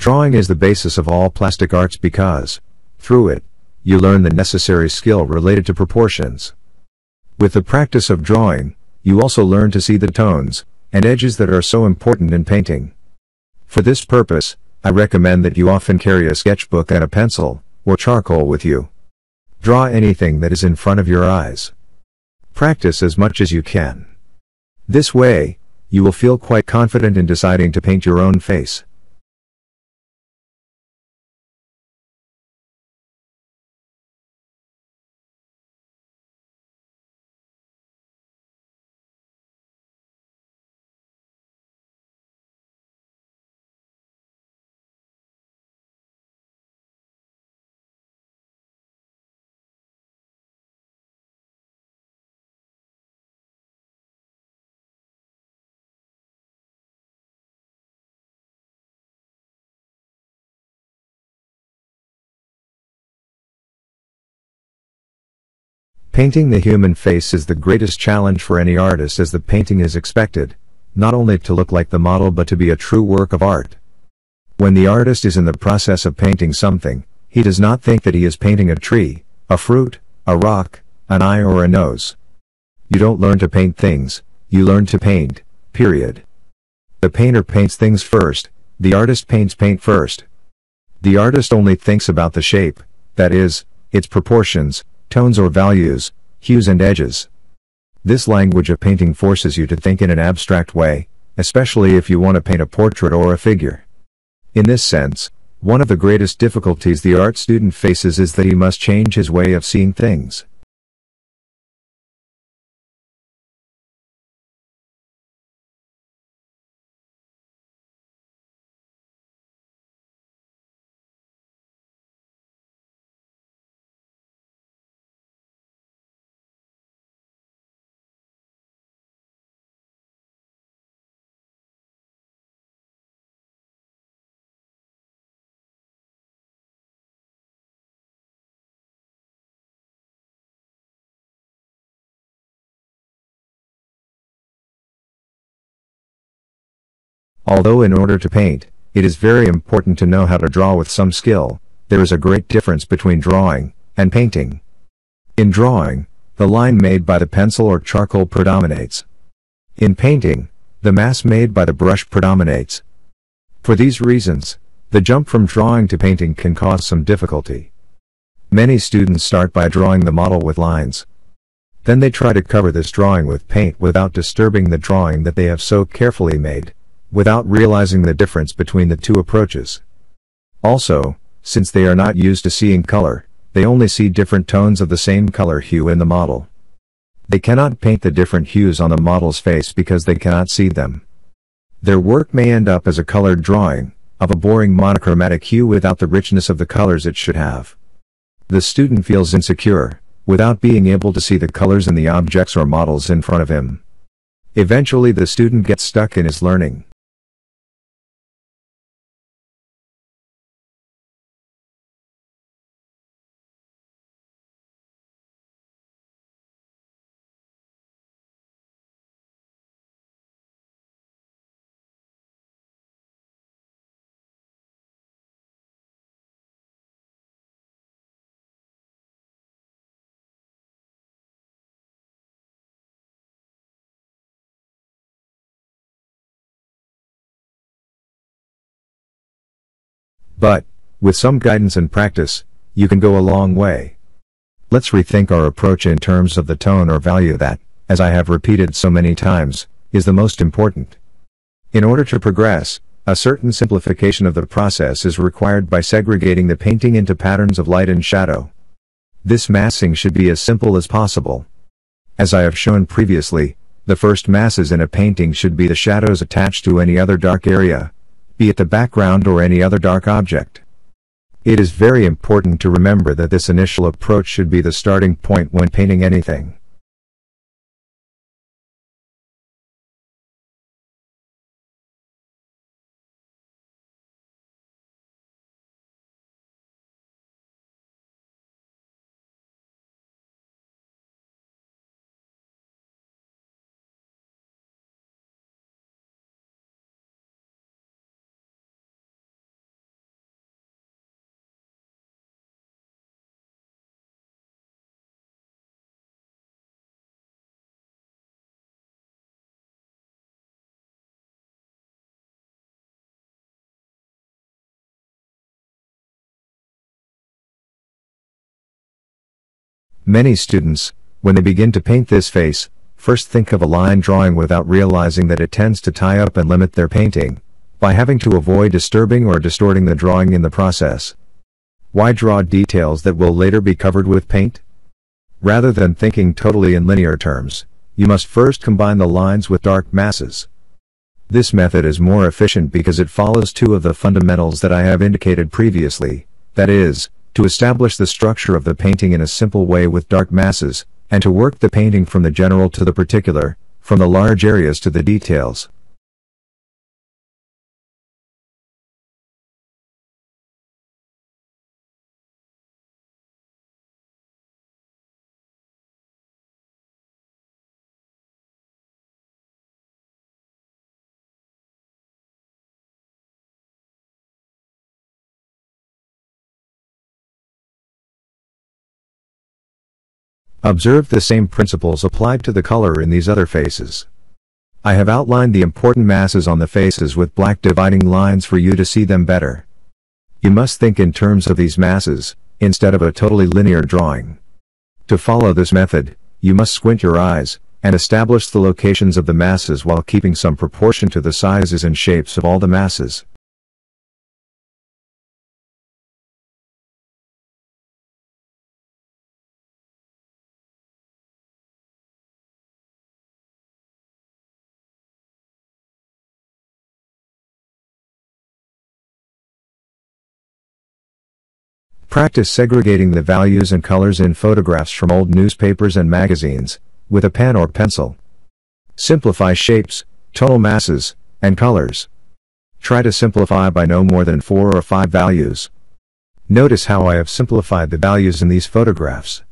Drawing is the basis of all plastic arts because, through it, you learn the necessary skill related to proportions. With the practice of drawing, you also learn to see the tones and edges that are so important in painting. For this purpose, I recommend that you often carry a sketchbook and a pencil, or charcoal with you. Draw anything that is in front of your eyes. Practice as much as you can. This way, you will feel quite confident in deciding to paint your own face. Painting the human face is the greatest challenge for any artist as the painting is expected, not only to look like the model but to be a true work of art. When the artist is in the process of painting something, he does not think that he is painting a tree, a fruit, a rock, an eye or a nose. You don't learn to paint things, you learn to paint, period. The painter paints things first, the artist paints paint first. The artist only thinks about the shape, that is, its proportions, tones or values, hues and edges. This language of painting forces you to think in an abstract way, especially if you want to paint a portrait or a figure. In this sense, one of the greatest difficulties the art student faces is that he must change his way of seeing things. Although in order to paint, it is very important to know how to draw with some skill, there is a great difference between drawing and painting. In drawing, the line made by the pencil or charcoal predominates. In painting, the mass made by the brush predominates. For these reasons, the jump from drawing to painting can cause some difficulty. Many students start by drawing the model with lines. Then they try to cover this drawing with paint without disturbing the drawing that they have so carefully made without realizing the difference between the two approaches. Also, since they are not used to seeing color, they only see different tones of the same color hue in the model. They cannot paint the different hues on the model's face because they cannot see them. Their work may end up as a colored drawing, of a boring monochromatic hue without the richness of the colors it should have. The student feels insecure, without being able to see the colors in the objects or models in front of him. Eventually the student gets stuck in his learning. But, with some guidance and practice, you can go a long way. Let's rethink our approach in terms of the tone or value that, as I have repeated so many times, is the most important. In order to progress, a certain simplification of the process is required by segregating the painting into patterns of light and shadow. This massing should be as simple as possible. As I have shown previously, the first masses in a painting should be the shadows attached to any other dark area, be it the background or any other dark object. It is very important to remember that this initial approach should be the starting point when painting anything. Many students, when they begin to paint this face, first think of a line drawing without realizing that it tends to tie up and limit their painting, by having to avoid disturbing or distorting the drawing in the process. Why draw details that will later be covered with paint? Rather than thinking totally in linear terms, you must first combine the lines with dark masses. This method is more efficient because it follows two of the fundamentals that I have indicated previously, that is, to establish the structure of the painting in a simple way with dark masses, and to work the painting from the general to the particular, from the large areas to the details. Observe the same principles applied to the color in these other faces. I have outlined the important masses on the faces with black dividing lines for you to see them better. You must think in terms of these masses, instead of a totally linear drawing. To follow this method, you must squint your eyes, and establish the locations of the masses while keeping some proportion to the sizes and shapes of all the masses. Practice segregating the values and colors in photographs from old newspapers and magazines, with a pen or pencil. Simplify shapes, tonal masses, and colors. Try to simplify by no more than four or five values. Notice how I have simplified the values in these photographs.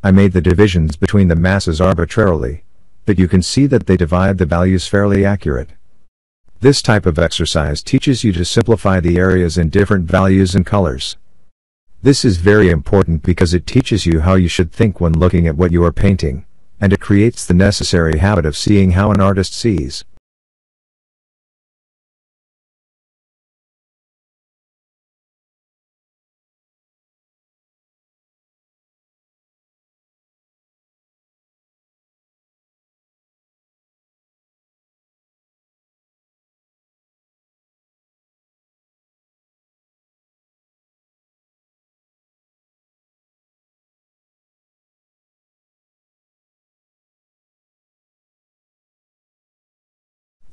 I made the divisions between the masses arbitrarily, but you can see that they divide the values fairly accurate. This type of exercise teaches you to simplify the areas in different values and colors. This is very important because it teaches you how you should think when looking at what you are painting, and it creates the necessary habit of seeing how an artist sees.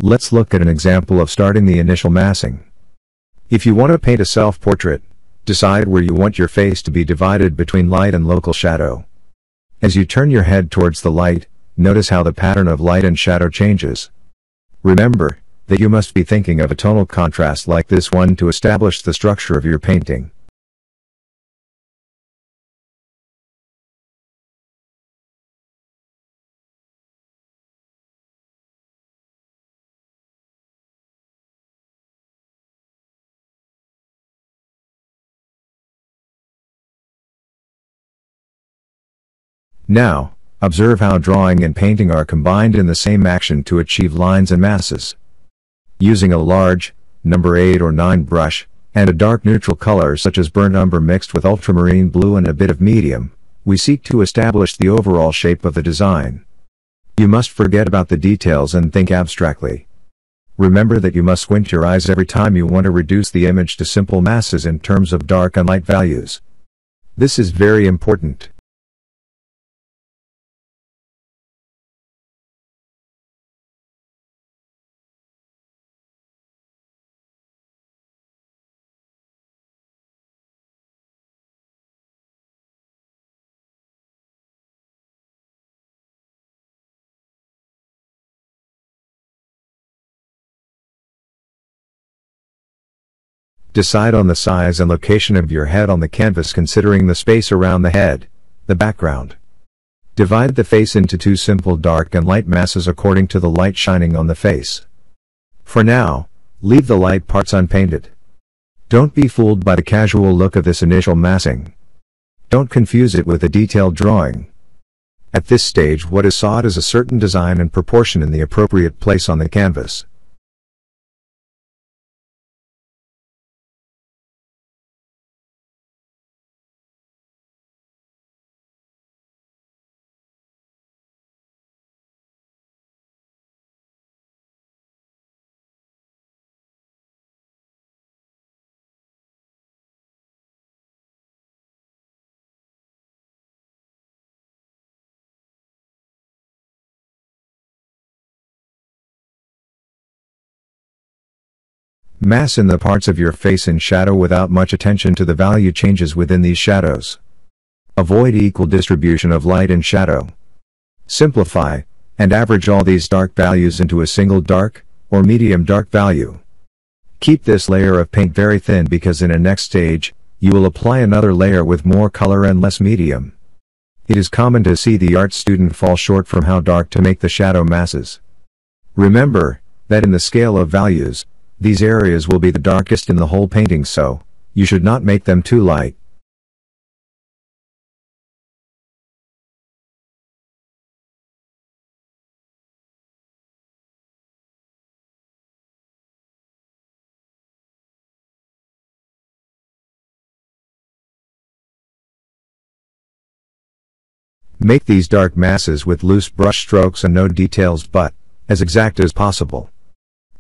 Let's look at an example of starting the initial massing. If you want to paint a self-portrait, decide where you want your face to be divided between light and local shadow. As you turn your head towards the light, notice how the pattern of light and shadow changes. Remember, that you must be thinking of a tonal contrast like this one to establish the structure of your painting. Now, observe how drawing and painting are combined in the same action to achieve lines and masses. Using a large, number 8 or 9 brush, and a dark neutral color such as burnt umber mixed with ultramarine blue and a bit of medium, we seek to establish the overall shape of the design. You must forget about the details and think abstractly. Remember that you must squint your eyes every time you want to reduce the image to simple masses in terms of dark and light values. This is very important. Decide on the size and location of your head on the canvas considering the space around the head, the background. Divide the face into two simple dark and light masses according to the light shining on the face. For now, leave the light parts unpainted. Don't be fooled by the casual look of this initial massing. Don't confuse it with a detailed drawing. At this stage what is sought is a certain design and proportion in the appropriate place on the canvas. Mass in the parts of your face in shadow without much attention to the value changes within these shadows. Avoid equal distribution of light and shadow. Simplify, and average all these dark values into a single dark, or medium dark value. Keep this layer of paint very thin because in a next stage, you will apply another layer with more color and less medium. It is common to see the art student fall short from how dark to make the shadow masses. Remember, that in the scale of values, these areas will be the darkest in the whole painting so, you should not make them too light. Make these dark masses with loose brush strokes and no details but, as exact as possible.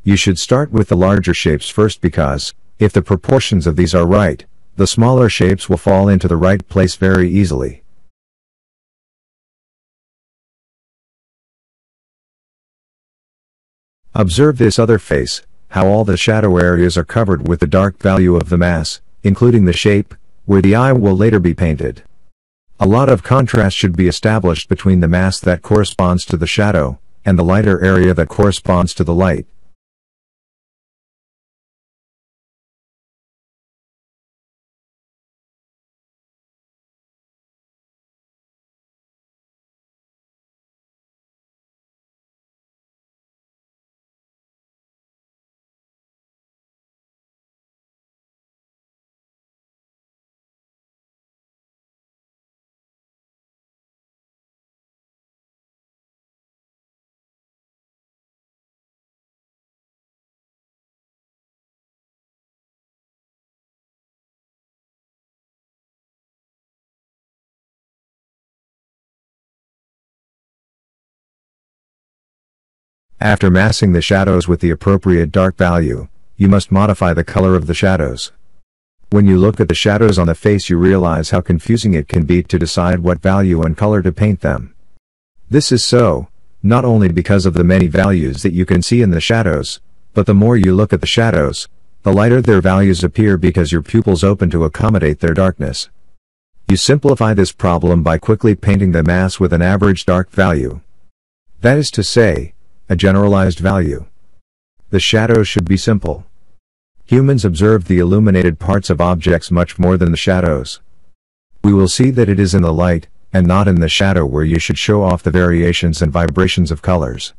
You should start with the larger shapes first because, if the proportions of these are right, the smaller shapes will fall into the right place very easily. Observe this other face, how all the shadow areas are covered with the dark value of the mass, including the shape, where the eye will later be painted. A lot of contrast should be established between the mass that corresponds to the shadow, and the lighter area that corresponds to the light. After massing the shadows with the appropriate dark value, you must modify the color of the shadows. When you look at the shadows on the face you realize how confusing it can be to decide what value and color to paint them. This is so, not only because of the many values that you can see in the shadows, but the more you look at the shadows, the lighter their values appear because your pupils open to accommodate their darkness. You simplify this problem by quickly painting the mass with an average dark value. That is to say, a generalized value. The shadows should be simple. Humans observe the illuminated parts of objects much more than the shadows. We will see that it is in the light, and not in the shadow where you should show off the variations and vibrations of colors.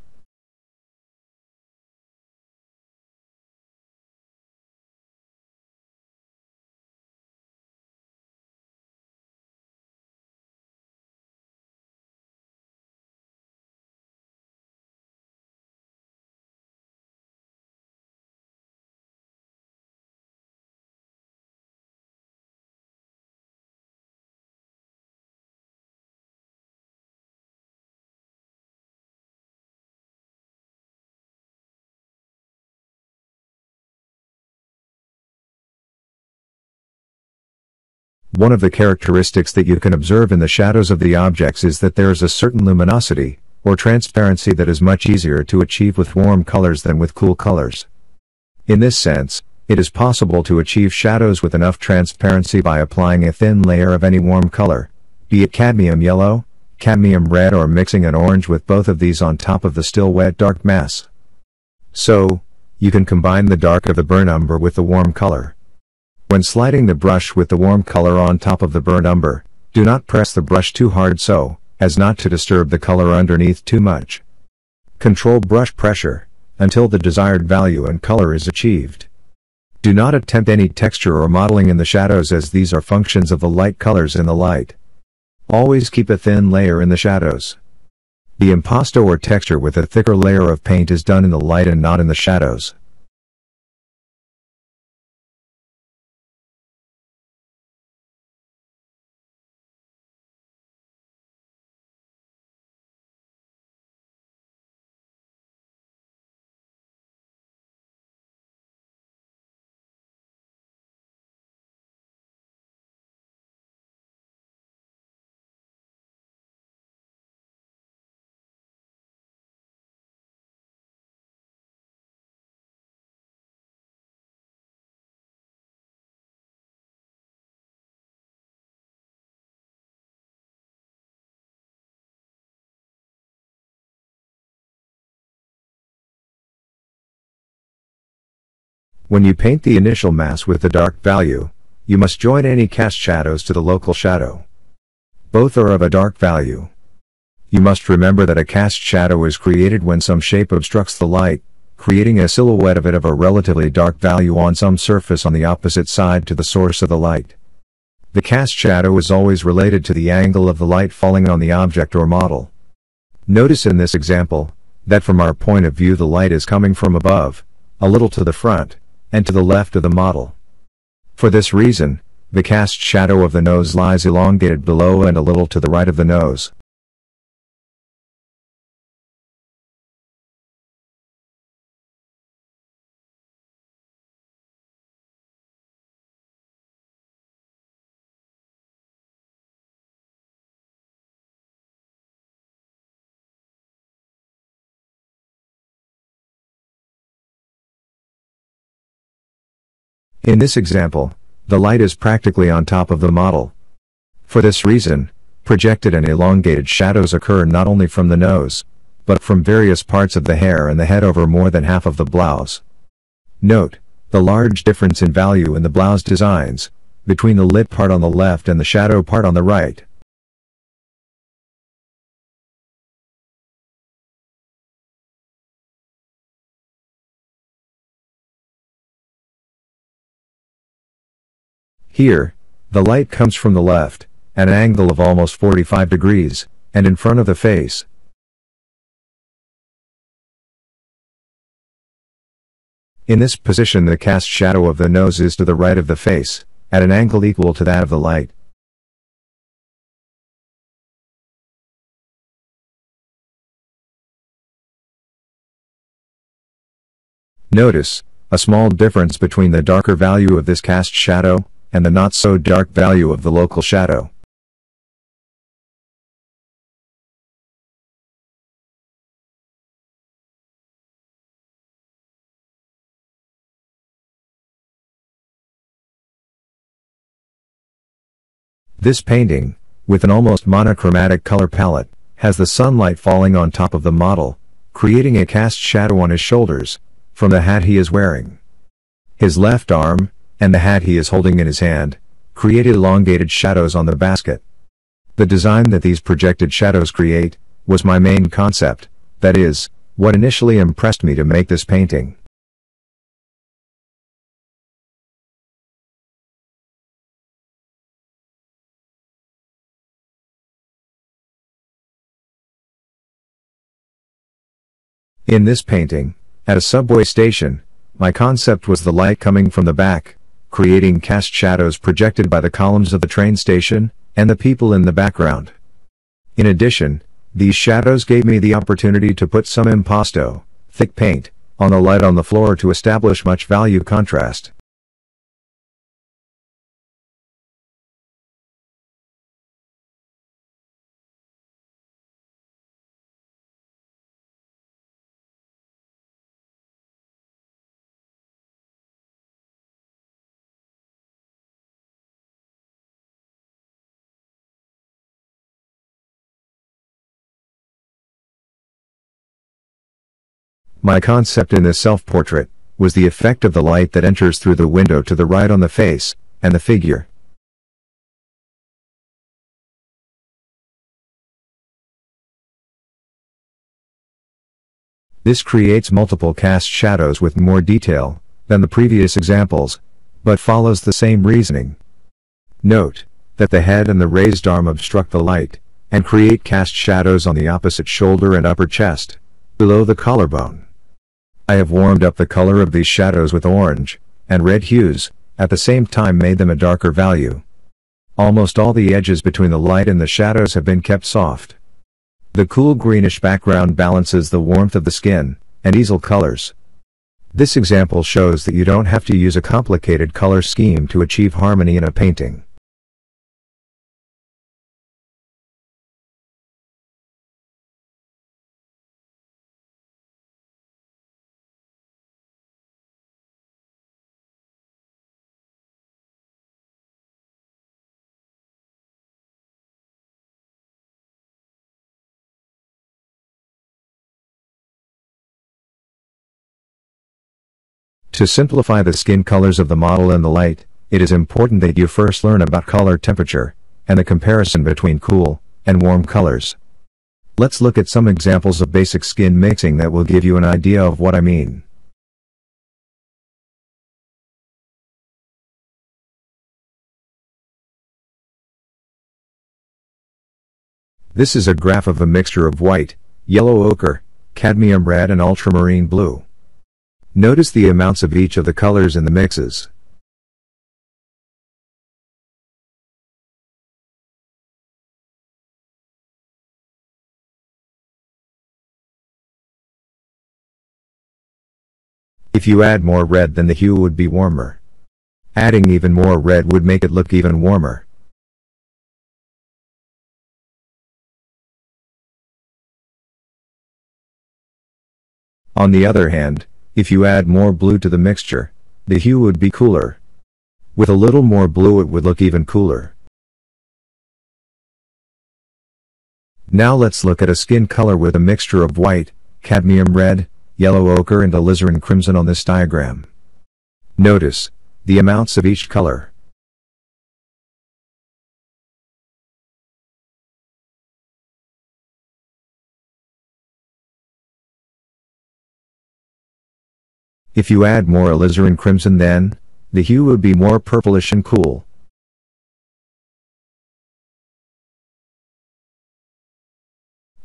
One of the characteristics that you can observe in the shadows of the objects is that there is a certain luminosity, or transparency that is much easier to achieve with warm colors than with cool colors. In this sense, it is possible to achieve shadows with enough transparency by applying a thin layer of any warm color, be it cadmium yellow, cadmium red or mixing an orange with both of these on top of the still wet dark mass. So, you can combine the dark of the burnt umber with the warm color. When sliding the brush with the warm color on top of the burnt umber, do not press the brush too hard so, as not to disturb the color underneath too much. Control brush pressure, until the desired value and color is achieved. Do not attempt any texture or modeling in the shadows as these are functions of the light colors in the light. Always keep a thin layer in the shadows. The impasto or texture with a thicker layer of paint is done in the light and not in the shadows. When you paint the initial mass with the dark value, you must join any cast shadows to the local shadow. Both are of a dark value. You must remember that a cast shadow is created when some shape obstructs the light, creating a silhouette of it of a relatively dark value on some surface on the opposite side to the source of the light. The cast shadow is always related to the angle of the light falling on the object or model. Notice in this example, that from our point of view the light is coming from above, a little to the front, and to the left of the model. For this reason, the cast shadow of the nose lies elongated below and a little to the right of the nose. In this example, the light is practically on top of the model. For this reason, projected and elongated shadows occur not only from the nose, but from various parts of the hair and the head over more than half of the blouse. Note, the large difference in value in the blouse designs, between the lit part on the left and the shadow part on the right. Here, the light comes from the left, at an angle of almost 45 degrees, and in front of the face. In this position the cast shadow of the nose is to the right of the face, at an angle equal to that of the light. Notice, a small difference between the darker value of this cast shadow, and the not so dark value of the local shadow. This painting, with an almost monochromatic color palette, has the sunlight falling on top of the model, creating a cast shadow on his shoulders, from the hat he is wearing. His left arm, and the hat he is holding in his hand, create elongated shadows on the basket. The design that these projected shadows create, was my main concept, that is, what initially impressed me to make this painting. In this painting, at a subway station, my concept was the light coming from the back, creating cast shadows projected by the columns of the train station, and the people in the background. In addition, these shadows gave me the opportunity to put some impasto, thick paint, on the light on the floor to establish much value contrast. My concept in this self-portrait was the effect of the light that enters through the window to the right on the face and the figure. This creates multiple cast shadows with more detail than the previous examples, but follows the same reasoning. Note that the head and the raised arm obstruct the light and create cast shadows on the opposite shoulder and upper chest, below the collarbone. I have warmed up the color of these shadows with orange and red hues, at the same time made them a darker value. Almost all the edges between the light and the shadows have been kept soft. The cool greenish background balances the warmth of the skin and easel colors. This example shows that you don't have to use a complicated color scheme to achieve harmony in a painting. To simplify the skin colors of the model in the light, it is important that you first learn about color temperature, and the comparison between cool and warm colors. Let's look at some examples of basic skin mixing that will give you an idea of what I mean. This is a graph of a mixture of white, yellow ochre, cadmium red and ultramarine blue. Notice the amounts of each of the colors in the mixes. If you add more red then the hue would be warmer. Adding even more red would make it look even warmer. On the other hand, if you add more blue to the mixture, the hue would be cooler. With a little more blue it would look even cooler. Now let's look at a skin color with a mixture of white, cadmium red, yellow ochre and alizarin crimson on this diagram. Notice, the amounts of each color. If you add more alizarin crimson then, the hue would be more purplish and cool.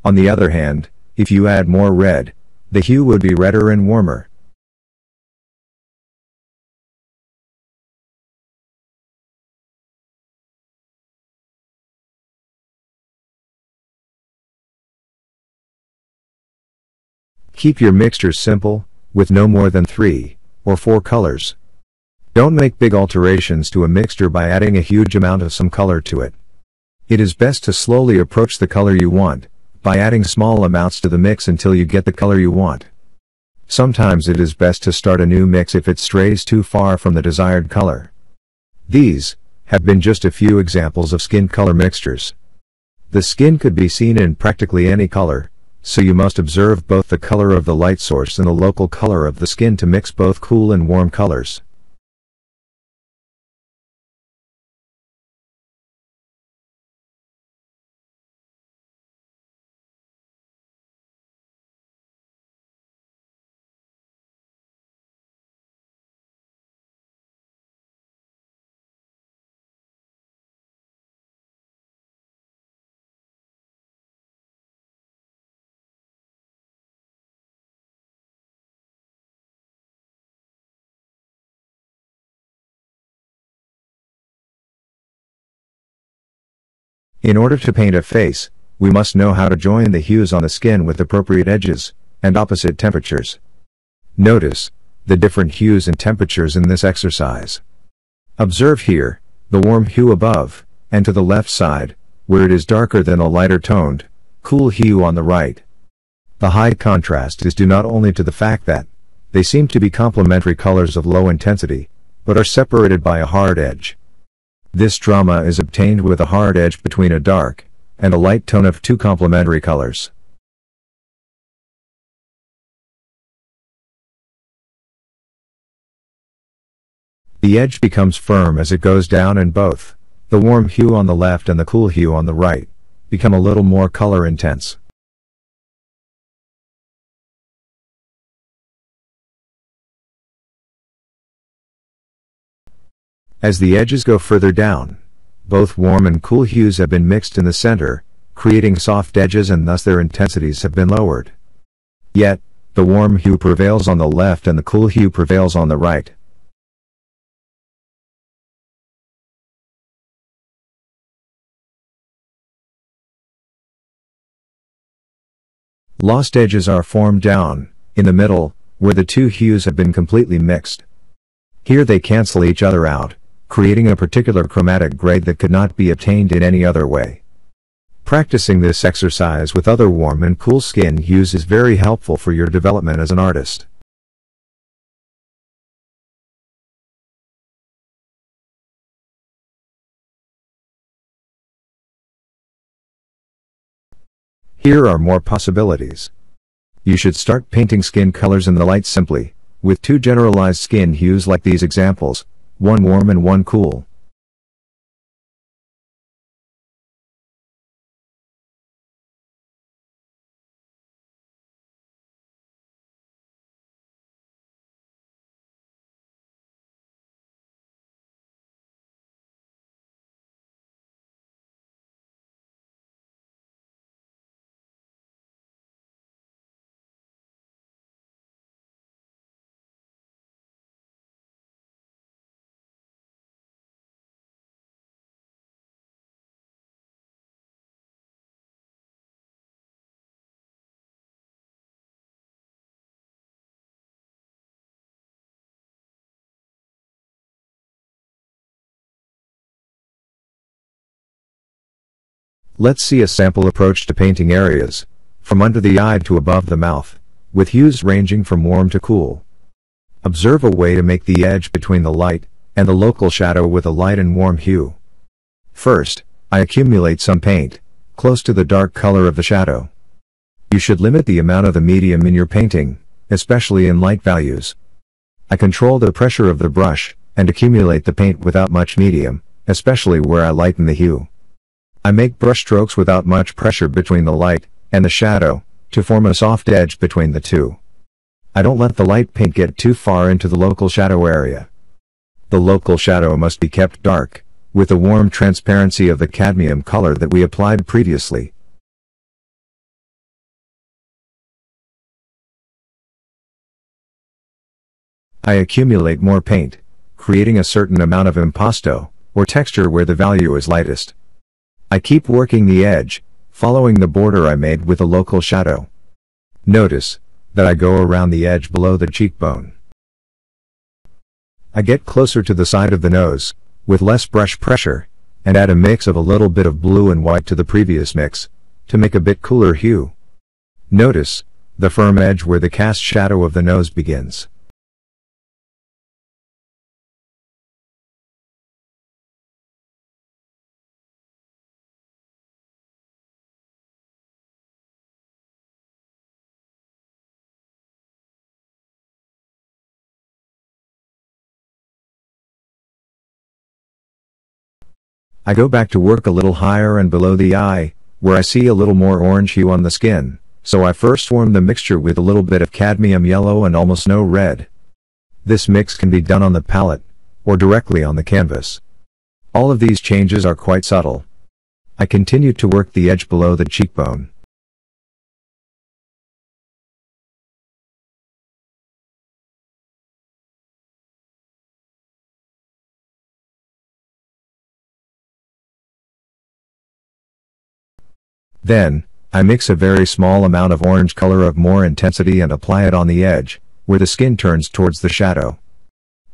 On the other hand, if you add more red, the hue would be redder and warmer. Keep your mixtures simple, with no more than three or four colors. Don't make big alterations to a mixture by adding a huge amount of some color to it. It is best to slowly approach the color you want, by adding small amounts to the mix until you get the color you want. Sometimes it is best to start a new mix if it strays too far from the desired color. These have been just a few examples of skin color mixtures. The skin could be seen in practically any color, so you must observe both the color of the light source and the local color of the skin to mix both cool and warm colors. In order to paint a face, we must know how to join the hues on the skin with appropriate edges, and opposite temperatures. Notice, the different hues and temperatures in this exercise. Observe here, the warm hue above, and to the left side, where it is darker than a lighter toned, cool hue on the right. The high contrast is due not only to the fact that, they seem to be complementary colors of low intensity, but are separated by a hard edge. This drama is obtained with a hard edge between a dark and a light tone of two complementary colors. The edge becomes firm as it goes down and both, the warm hue on the left and the cool hue on the right, become a little more color intense. As the edges go further down, both warm and cool hues have been mixed in the center, creating soft edges and thus their intensities have been lowered. Yet, the warm hue prevails on the left and the cool hue prevails on the right. Lost edges are formed down, in the middle, where the two hues have been completely mixed. Here they cancel each other out, creating a particular chromatic grade that could not be obtained in any other way. Practicing this exercise with other warm and cool skin hues is very helpful for your development as an artist. Here are more possibilities. You should start painting skin colors in the light simply, with two generalized skin hues like these examples, one warm and one cool. Let's see a sample approach to painting areas, from under the eye to above the mouth, with hues ranging from warm to cool. Observe a way to make the edge between the light and the local shadow with a light and warm hue. First, I accumulate some paint, close to the dark color of the shadow. You should limit the amount of the medium in your painting, especially in light values. I control the pressure of the brush, and accumulate the paint without much medium, especially where I lighten the hue. I make brushstrokes without much pressure between the light and the shadow, to form a soft edge between the two. I don't let the light paint get too far into the local shadow area. The local shadow must be kept dark, with the warm transparency of the cadmium color that we applied previously. I accumulate more paint, creating a certain amount of impasto, or texture where the value is lightest. I keep working the edge, following the border I made with a local shadow. Notice that I go around the edge below the cheekbone. I get closer to the side of the nose, with less brush pressure, and add a mix of a little bit of blue and white to the previous mix, to make a bit cooler hue. Notice the firm edge where the cast shadow of the nose begins. I go back to work a little higher and below the eye, where I see a little more orange hue on the skin, so I first warm the mixture with a little bit of cadmium yellow and almost no red. This mix can be done on the palette, or directly on the canvas. All of these changes are quite subtle. I continue to work the edge below the cheekbone. Then, I mix a very small amount of orange color of more intensity and apply it on the edge, where the skin turns towards the shadow.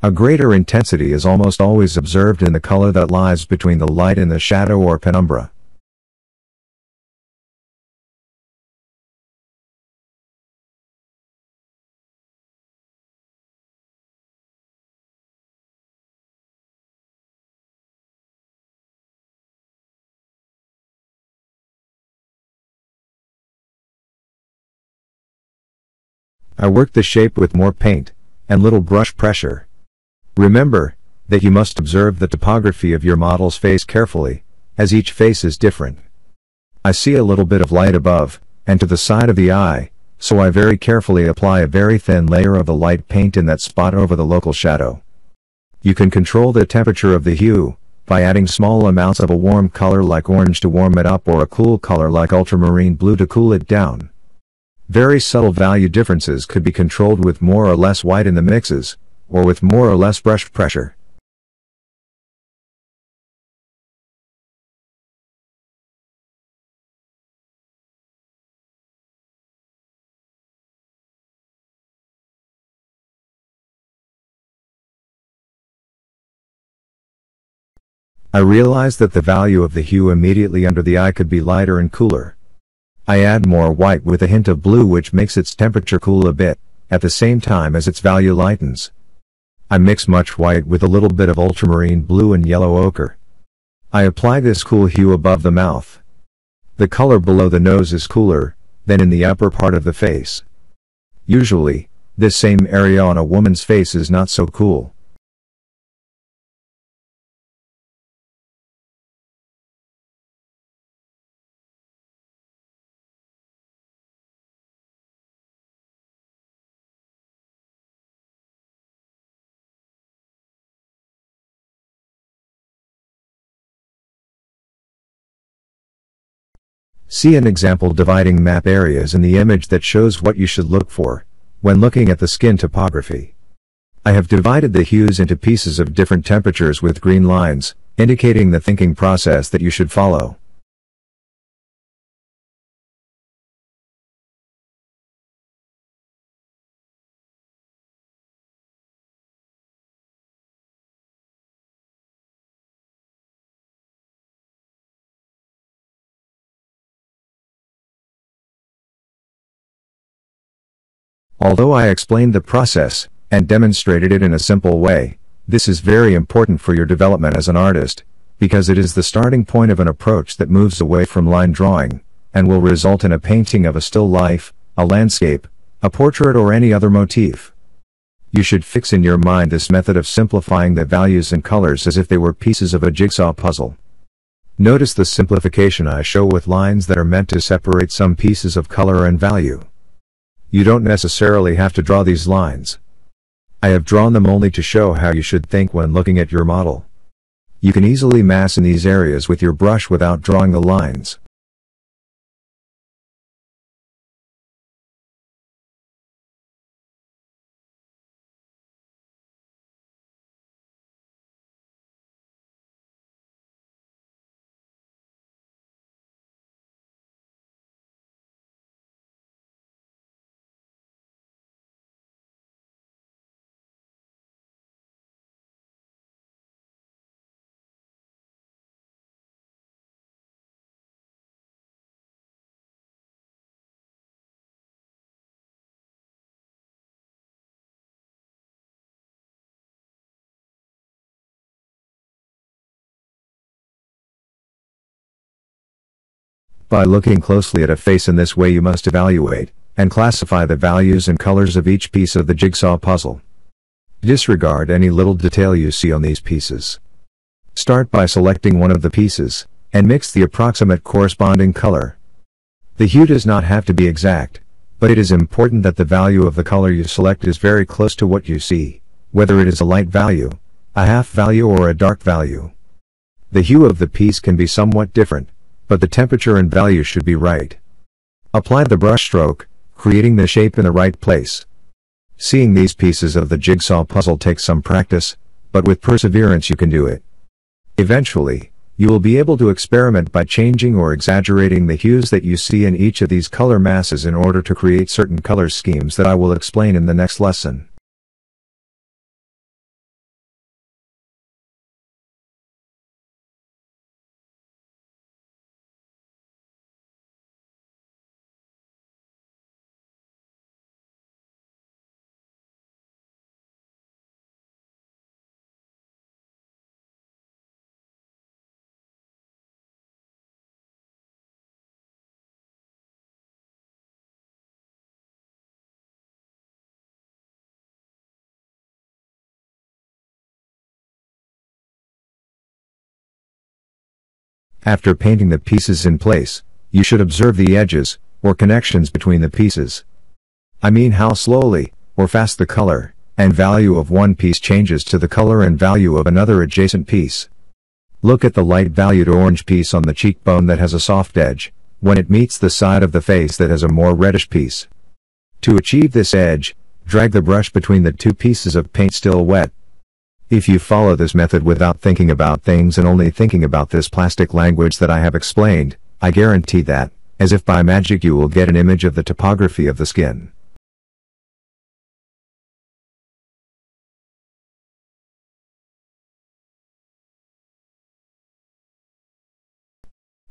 A greater intensity is almost always observed in the color that lies between the light and the shadow or penumbra. I work the shape with more paint, and little brush pressure. Remember, that you must observe the topography of your model's face carefully, as each face is different. I see a little bit of light above, and to the side of the eye, so I very carefully apply a very thin layer of the light paint in that spot over the local shadow. You can control the temperature of the hue, by adding small amounts of a warm color like orange to warm it up or a cool color like ultramarine blue to cool it down. Very subtle value differences could be controlled with more or less white in the mixes, or with more or less brush pressure. I realized that the value of the hue immediately under the eye could be lighter and cooler. I add more white with a hint of blue which makes its temperature cool a bit, at the same time as its value lightens. I mix much white with a little bit of ultramarine blue and yellow ochre. I apply this cool hue above the mouth. The color below the nose is cooler, than in the upper part of the face. Usually, This same area on a woman's face is not so cool. See an example dividing map areas in the image that shows what you should look for when looking at the skin topography. I have divided the hues into pieces of different temperatures with green lines, indicating the thinking process that you should follow. Although I explained the process, and demonstrated it in a simple way, this is very important for your development as an artist, because it is the starting point of an approach that moves away from line drawing, and will result in a painting of a still life, a landscape, a portrait or any other motif. You should fix in your mind this method of simplifying the values and colors as if they were pieces of a jigsaw puzzle. Notice the simplification I show with lines that are meant to separate some pieces of color and value. You don't necessarily have to draw these lines. I have drawn them only to show how you should think when looking at your model. You can easily mass in these areas with your brush without drawing the lines. By looking closely at a face in this way you must evaluate and classify the values and colors of each piece of the jigsaw puzzle. Disregard any little detail you see on these pieces. Start by selecting one of the pieces and mix the approximate corresponding color. The hue does not have to be exact, but it is important that the value of the color you select is very close to what you see, whether it is a light value, a half value or a dark value. The hue of the piece can be somewhat different, but the temperature and value should be right. Apply the brush stroke, creating the shape in the right place. Seeing these pieces of the jigsaw puzzle takes some practice, but with perseverance you can do it. Eventually, you will be able to experiment by changing or exaggerating the hues that you see in each of these color masses in order to create certain color schemes that I will explain in the next lesson. After painting the pieces in place, you should observe the edges, or connections between the pieces. I mean how slowly, or fast the color, and value of one piece changes to the color and value of another adjacent piece. Look at the light valued orange piece on the cheekbone that has a soft edge, when it meets the side of the face that has a more reddish piece. To achieve this edge, drag the brush between the two pieces of paint still wet, if you follow this method without thinking about things and only thinking about this plastic language that I have explained, I guarantee that, as if by magic you will get an image of the topography of the skin.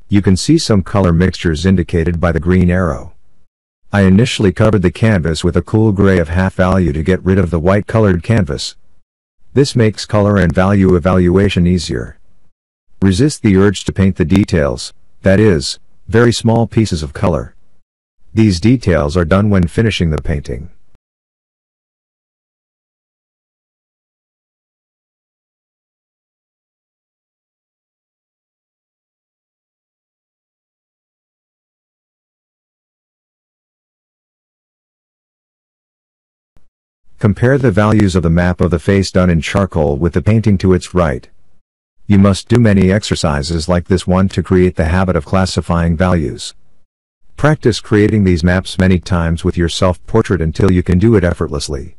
You can see some color mixtures indicated by the green arrow. I initially covered the canvas with a cool gray of half value to get rid of the white colored canvas, this makes color and value evaluation easier. Resist the urge to paint the details, that is, very small pieces of color. These details are done when finishing the painting. Compare the values of the map of the face done in charcoal with the painting to its right. You must do many exercises like this one to create the habit of classifying values. Practice creating these maps many times with your self-portrait until you can do it effortlessly.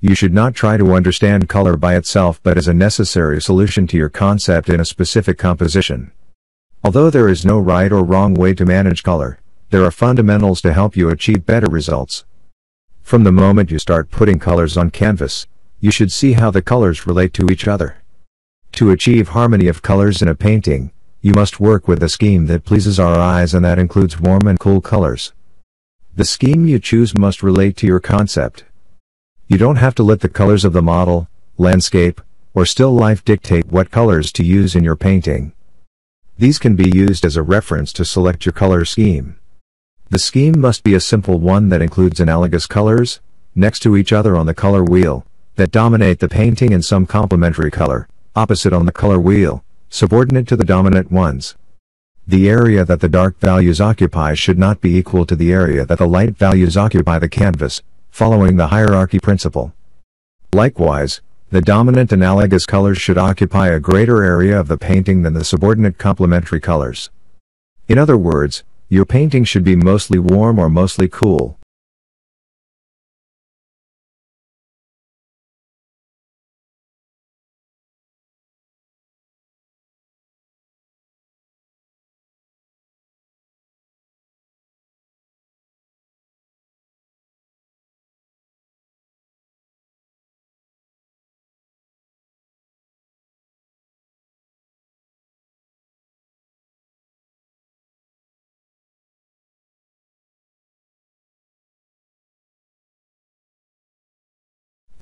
You should not try to understand color by itself but as a necessary solution to your concept in a specific composition. Although there is no right or wrong way to manage color, there are fundamentals to help you achieve better results. From the moment you start putting colors on canvas, you should see how the colors relate to each other. To achieve harmony of colors in a painting, you must work with a scheme that pleases our eyes and that includes warm and cool colors. The scheme you choose must relate to your concept, you don't have to let the colors of the model, landscape, or still life dictate what colors to use in your painting. These can be used as a reference to select your color scheme. The scheme must be a simple one that includes analogous colors, next to each other on the color wheel, that dominate the painting and some complementary color, opposite on the color wheel, subordinate to the dominant ones. The area that the dark values occupy should not be equal to the area that the light values occupy the canvas, following the hierarchy principle. Likewise, the dominant analogous colors should occupy a greater area of the painting than the subordinate complementary colors. In other words, your painting should be mostly warm or mostly cool.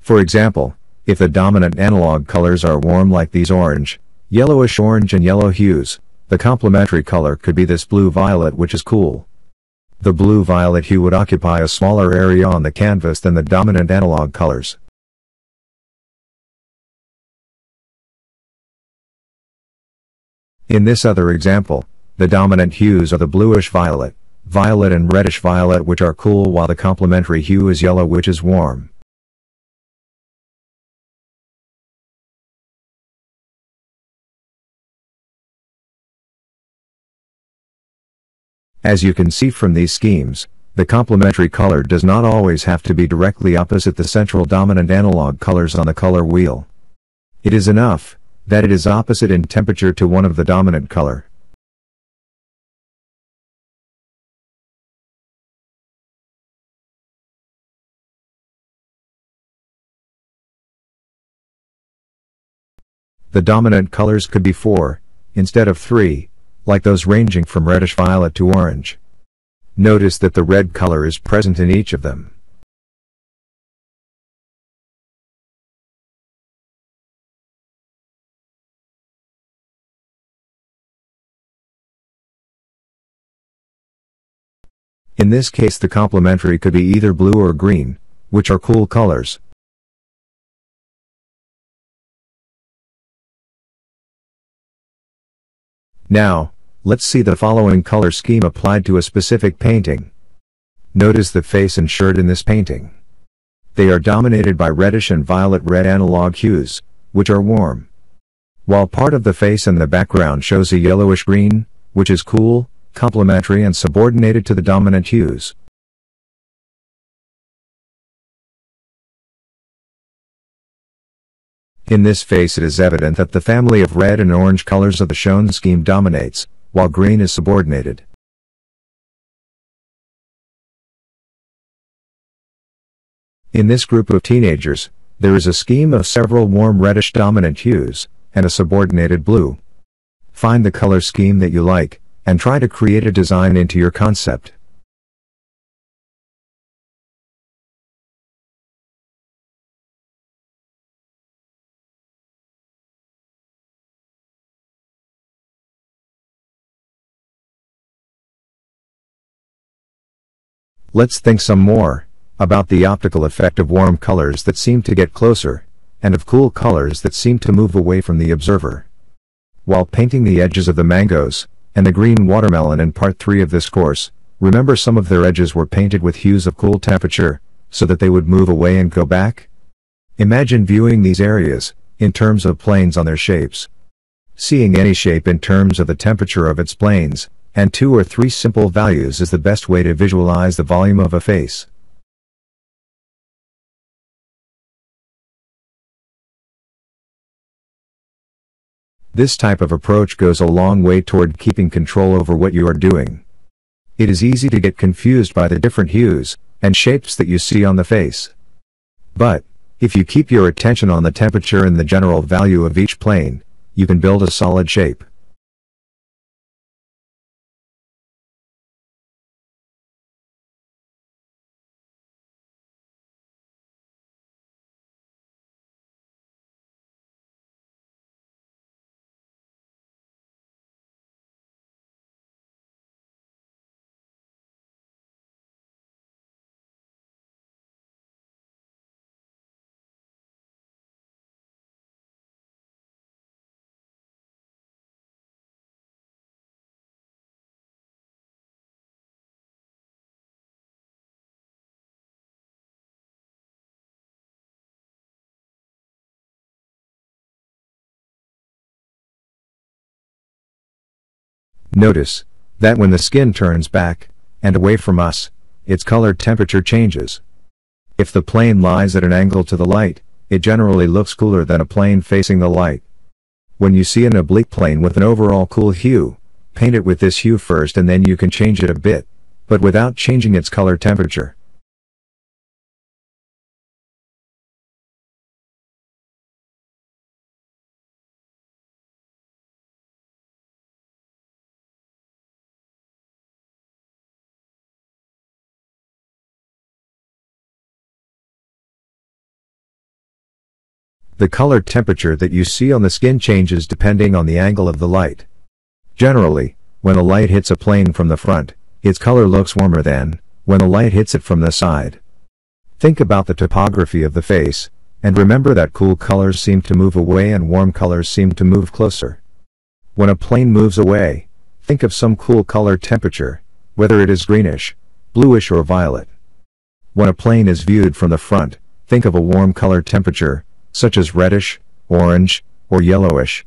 For example, if the dominant analog colors are warm like these orange, yellowish orange and yellow hues, the complementary color could be this blue-violet which is cool. The blue-violet hue would occupy a smaller area on the canvas than the dominant analog colors. In this other example, the dominant hues are the bluish violet, violet and reddish violet which are cool while the complementary hue is yellow which is warm. As you can see from these schemes, the complementary color does not always have to be directly opposite the central dominant analog colors on the color wheel. It is enough that it is opposite in temperature to one of the dominant color. The dominant colors could be 4, instead of 3, like those ranging from reddish violet to orange. Notice that the red color is present in each of them. In this case the complementary could be either blue or green, which are cool colors. Now, Let's see the following color scheme applied to a specific painting. Notice the face and shirt in this painting. They are dominated by reddish and violet red analog hues, which are warm. While part of the face and the background shows a yellowish green, which is cool, complementary and subordinated to the dominant hues. In this face it is evident that the family of red and orange colors of the shown scheme dominates, while green is subordinated. In this group of teenagers, there is a scheme of several warm reddish dominant hues, and a subordinated blue. Find the color scheme that you like, and try to create a design into your concept. Let's think some more about the optical effect of warm colors that seem to get closer, and of cool colors that seem to move away from the observer. While painting the edges of the mangoes, and the green watermelon in part 3 of this course, remember some of their edges were painted with hues of cool temperature, so that they would move away and go back? Imagine viewing these areas, in terms of planes on their shapes. Seeing any shape in terms of the temperature of its planes, and two or three simple values is the best way to visualize the volume of a face. This type of approach goes a long way toward keeping control over what you are doing. It is easy to get confused by the different hues and shapes that you see on the face. But, if you keep your attention on the temperature and the general value of each plane, you can build a solid shape. Notice that when the skin turns back and away from us, its color temperature changes. If the plane lies at an angle to the light, it generally looks cooler than a plane facing the light. When you see an oblique plane with an overall cool hue, paint it with this hue first and then you can change it a bit, but without changing its color temperature. The color temperature that you see on the skin changes depending on the angle of the light. Generally, when a light hits a plane from the front, its color looks warmer than when the light hits it from the side. Think about the topography of the face, and remember that cool colors seem to move away and warm colors seem to move closer. When a plane moves away, think of some cool color temperature, whether it is greenish, bluish or violet. When a plane is viewed from the front, think of a warm color temperature, such as reddish, orange, or yellowish.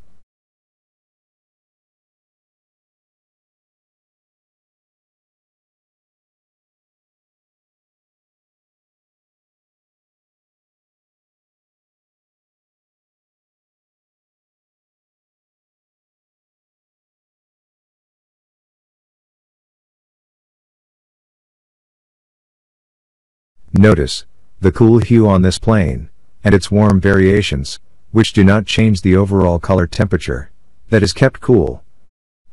Notice the cool hue on this plane and its warm variations, which do not change the overall color temperature, that is kept cool.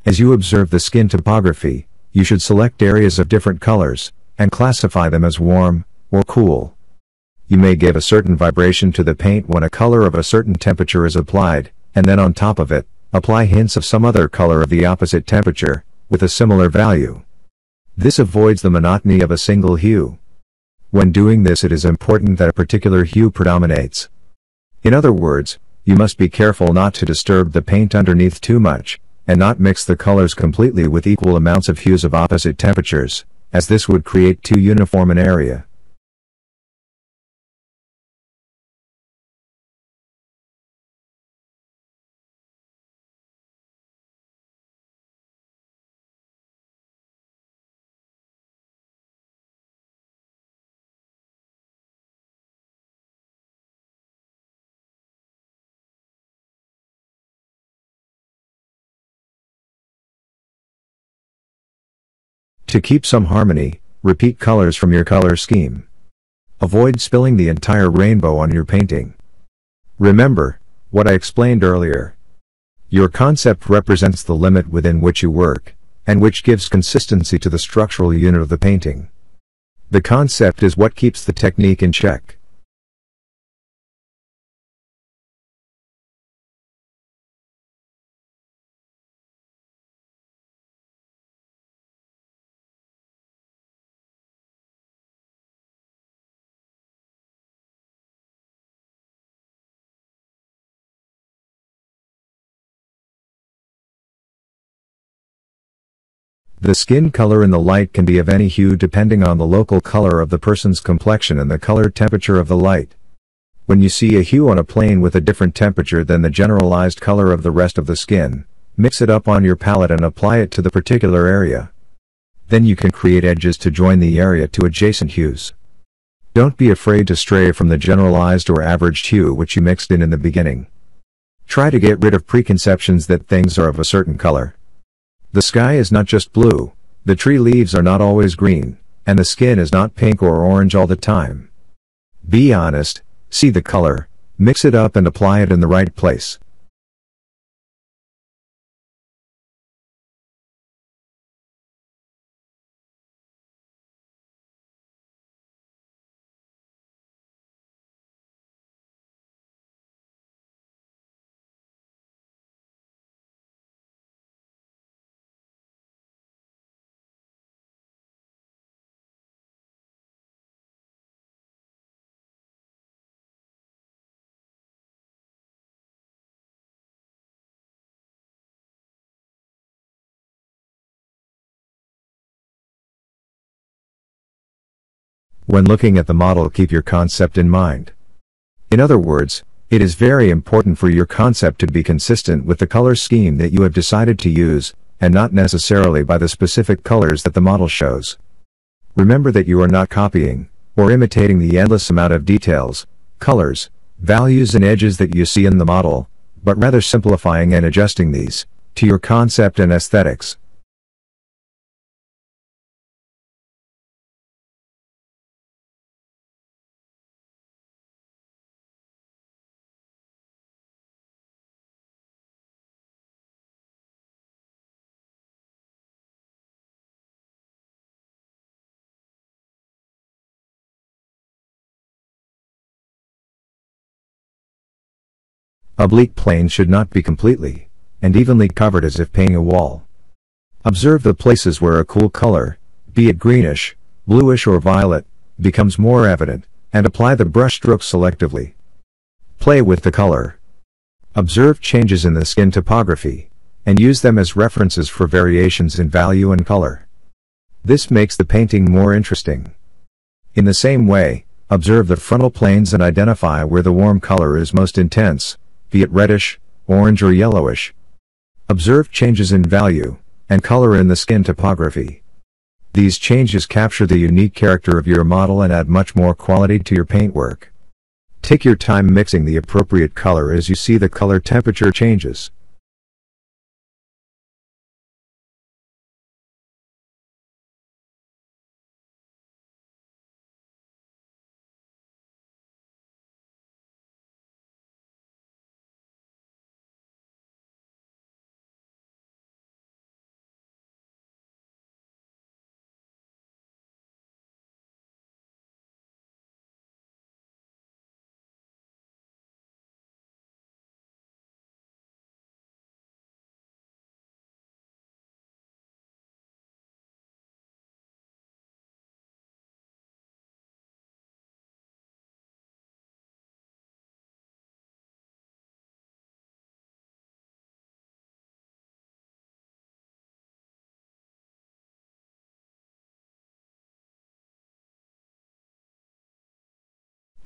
As you observe the skin topography, you should select areas of different colors, and classify them as warm, or cool. You may give a certain vibration to the paint when a color of a certain temperature is applied, and then on top of it, apply hints of some other color of the opposite temperature, with a similar value. This avoids the monotony of a single hue. When doing this it is important that a particular hue predominates. In other words, you must be careful not to disturb the paint underneath too much, and not mix the colors completely with equal amounts of hues of opposite temperatures, as this would create too uniform an area. To keep some harmony, repeat colors from your color scheme. avoid spilling the entire rainbow on your painting. Remember, what I explained earlier. Your concept represents the limit within which you work, and which gives consistency to the structural unit of the painting. The concept is what keeps the technique in check. The skin color in the light can be of any hue depending on the local color of the person's complexion and the color temperature of the light. When you see a hue on a plane with a different temperature than the generalized color of the rest of the skin, mix it up on your palette and apply it to the particular area. Then you can create edges to join the area to adjacent hues. Don't be afraid to stray from the generalized or averaged hue which you mixed in in the beginning. Try to get rid of preconceptions that things are of a certain color. The sky is not just blue, the tree leaves are not always green, and the skin is not pink or orange all the time. Be honest, see the color, mix it up and apply it in the right place. When looking at the model keep your concept in mind. In other words, it is very important for your concept to be consistent with the color scheme that you have decided to use, and not necessarily by the specific colors that the model shows. Remember that you are not copying, or imitating the endless amount of details, colors, values and edges that you see in the model, but rather simplifying and adjusting these, to your concept and aesthetics. Oblique plane should not be completely and evenly covered as if painting a wall. Observe the places where a cool color, be it greenish, bluish or violet, becomes more evident, and apply the brush brushstrokes selectively. Play with the color. Observe changes in the skin topography, and use them as references for variations in value and color. This makes the painting more interesting. In the same way, observe the frontal planes and identify where the warm color is most intense, be it reddish, orange or yellowish. Observe changes in value and color in the skin topography. These changes capture the unique character of your model and add much more quality to your paintwork. Take your time mixing the appropriate color as you see the color temperature changes.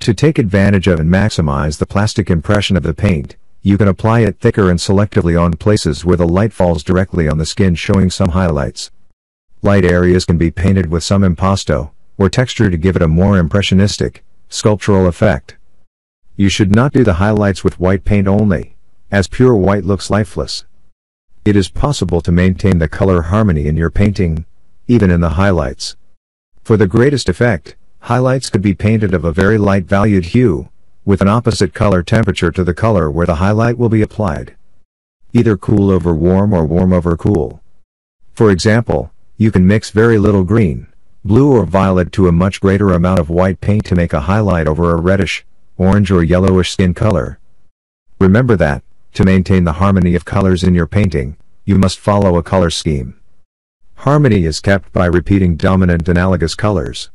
To take advantage of and maximize the plastic impression of the paint, you can apply it thicker and selectively on places where the light falls directly on the skin showing some highlights. Light areas can be painted with some impasto, or texture to give it a more impressionistic, sculptural effect. You should not do the highlights with white paint only, as pure white looks lifeless. It is possible to maintain the color harmony in your painting, even in the highlights. For the greatest effect, Highlights could be painted of a very light valued hue, with an opposite color temperature to the color where the highlight will be applied. Either cool over warm or warm over cool. For example, you can mix very little green, blue or violet to a much greater amount of white paint to make a highlight over a reddish, orange or yellowish skin color. Remember that, to maintain the harmony of colors in your painting, you must follow a color scheme. Harmony is kept by repeating dominant analogous colors.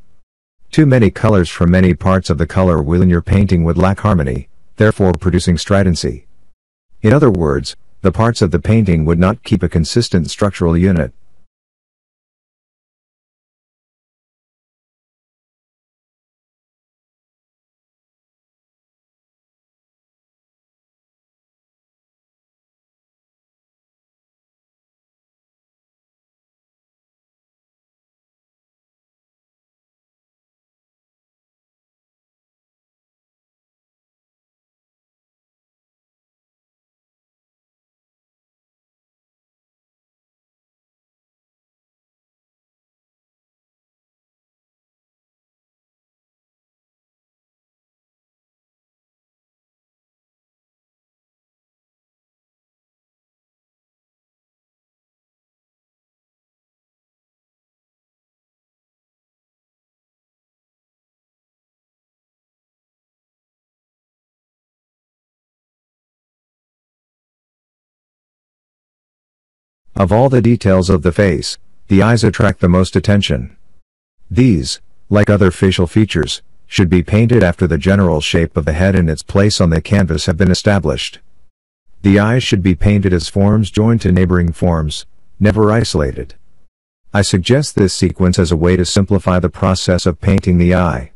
Too many colors from many parts of the color wheel in your painting would lack harmony, therefore producing stridency. In other words, the parts of the painting would not keep a consistent structural unit. Of all the details of the face, the eyes attract the most attention. These, like other facial features, should be painted after the general shape of the head and its place on the canvas have been established. The eyes should be painted as forms joined to neighboring forms, never isolated. I suggest this sequence as a way to simplify the process of painting the eye.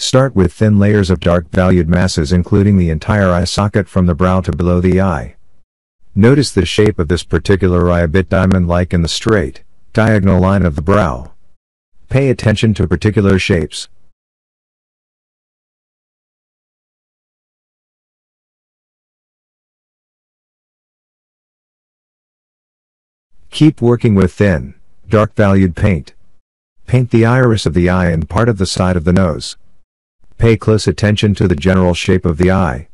Start with thin layers of dark valued masses including the entire eye socket from the brow to below the eye. Notice the shape of this particular eye a bit diamond-like in the straight, diagonal line of the brow. Pay attention to particular shapes. Keep working with thin, dark valued paint. Paint the iris of the eye and part of the side of the nose. Pay close attention to the general shape of the eye.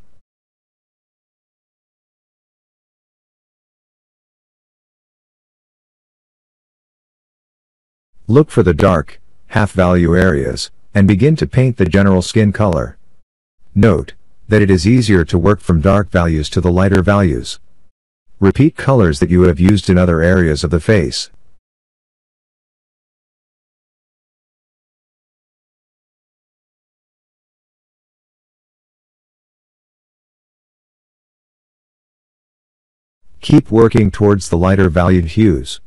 Look for the dark, half-value areas, and begin to paint the general skin color. Note, that it is easier to work from dark values to the lighter values. Repeat colors that you have used in other areas of the face. Keep working towards the lighter valued hues.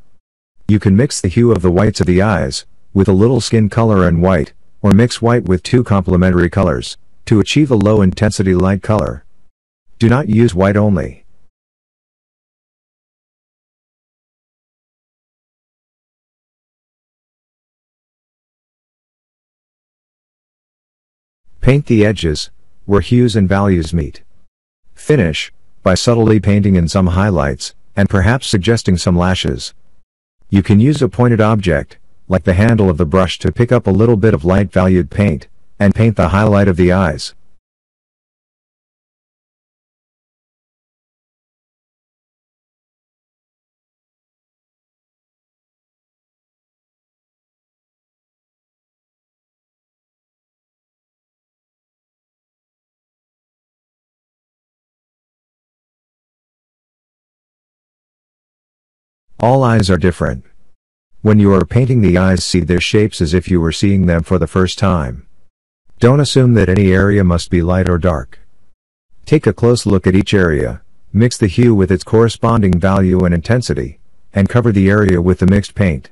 You can mix the hue of the whites of the eyes, with a little skin color and white, or mix white with two complementary colors, to achieve a low intensity light color. Do not use white only. Paint the edges, where hues and values meet. Finish, by subtly painting in some highlights, and perhaps suggesting some lashes. You can use a pointed object, like the handle of the brush to pick up a little bit of light valued paint, and paint the highlight of the eyes. All eyes are different. When you are painting the eyes see their shapes as if you were seeing them for the first time. Don't assume that any area must be light or dark. Take a close look at each area, mix the hue with its corresponding value and intensity, and cover the area with the mixed paint.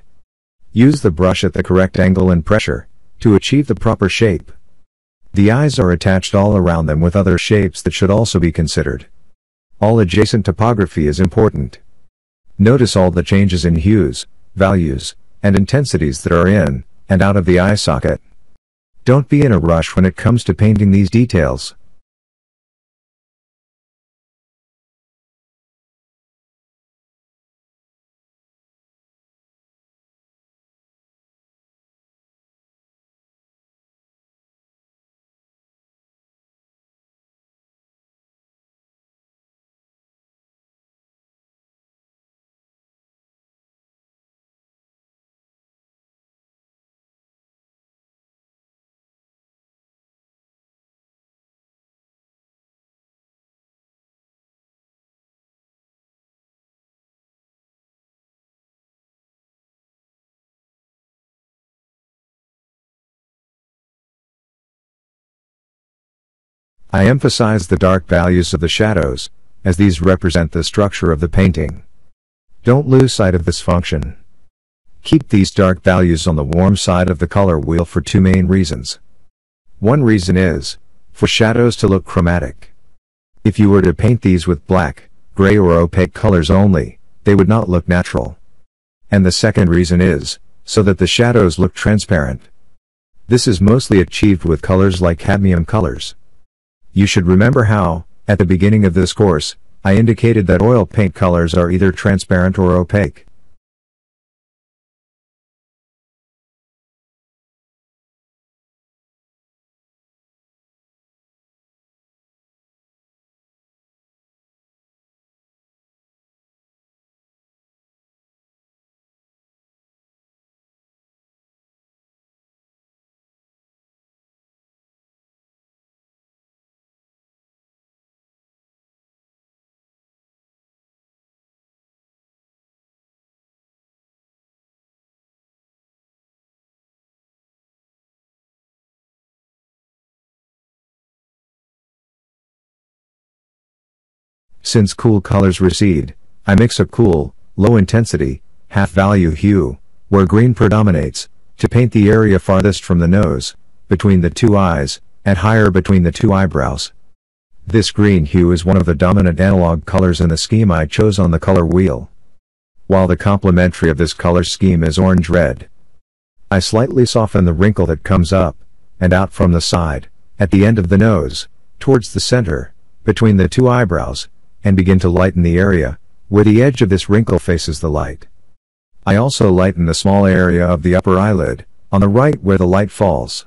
Use the brush at the correct angle and pressure, to achieve the proper shape. The eyes are attached all around them with other shapes that should also be considered. All adjacent topography is important. Notice all the changes in hues, values, and intensities that are in and out of the eye socket. Don't be in a rush when it comes to painting these details. I emphasize the dark values of the shadows, as these represent the structure of the painting. Don't lose sight of this function. Keep these dark values on the warm side of the color wheel for two main reasons. One reason is, for shadows to look chromatic. If you were to paint these with black, gray or opaque colors only, they would not look natural. And the second reason is, so that the shadows look transparent. This is mostly achieved with colors like cadmium colors. You should remember how, at the beginning of this course, I indicated that oil paint colors are either transparent or opaque. Since cool colors recede, I mix a cool, low intensity, half value hue, where green predominates, to paint the area farthest from the nose, between the two eyes, and higher between the two eyebrows. This green hue is one of the dominant analog colors in the scheme I chose on the color wheel. While the complementary of this color scheme is orange-red. I slightly soften the wrinkle that comes up, and out from the side, at the end of the nose, towards the center, between the two eyebrows, and begin to lighten the area, where the edge of this wrinkle faces the light. I also lighten the small area of the upper eyelid, on the right where the light falls.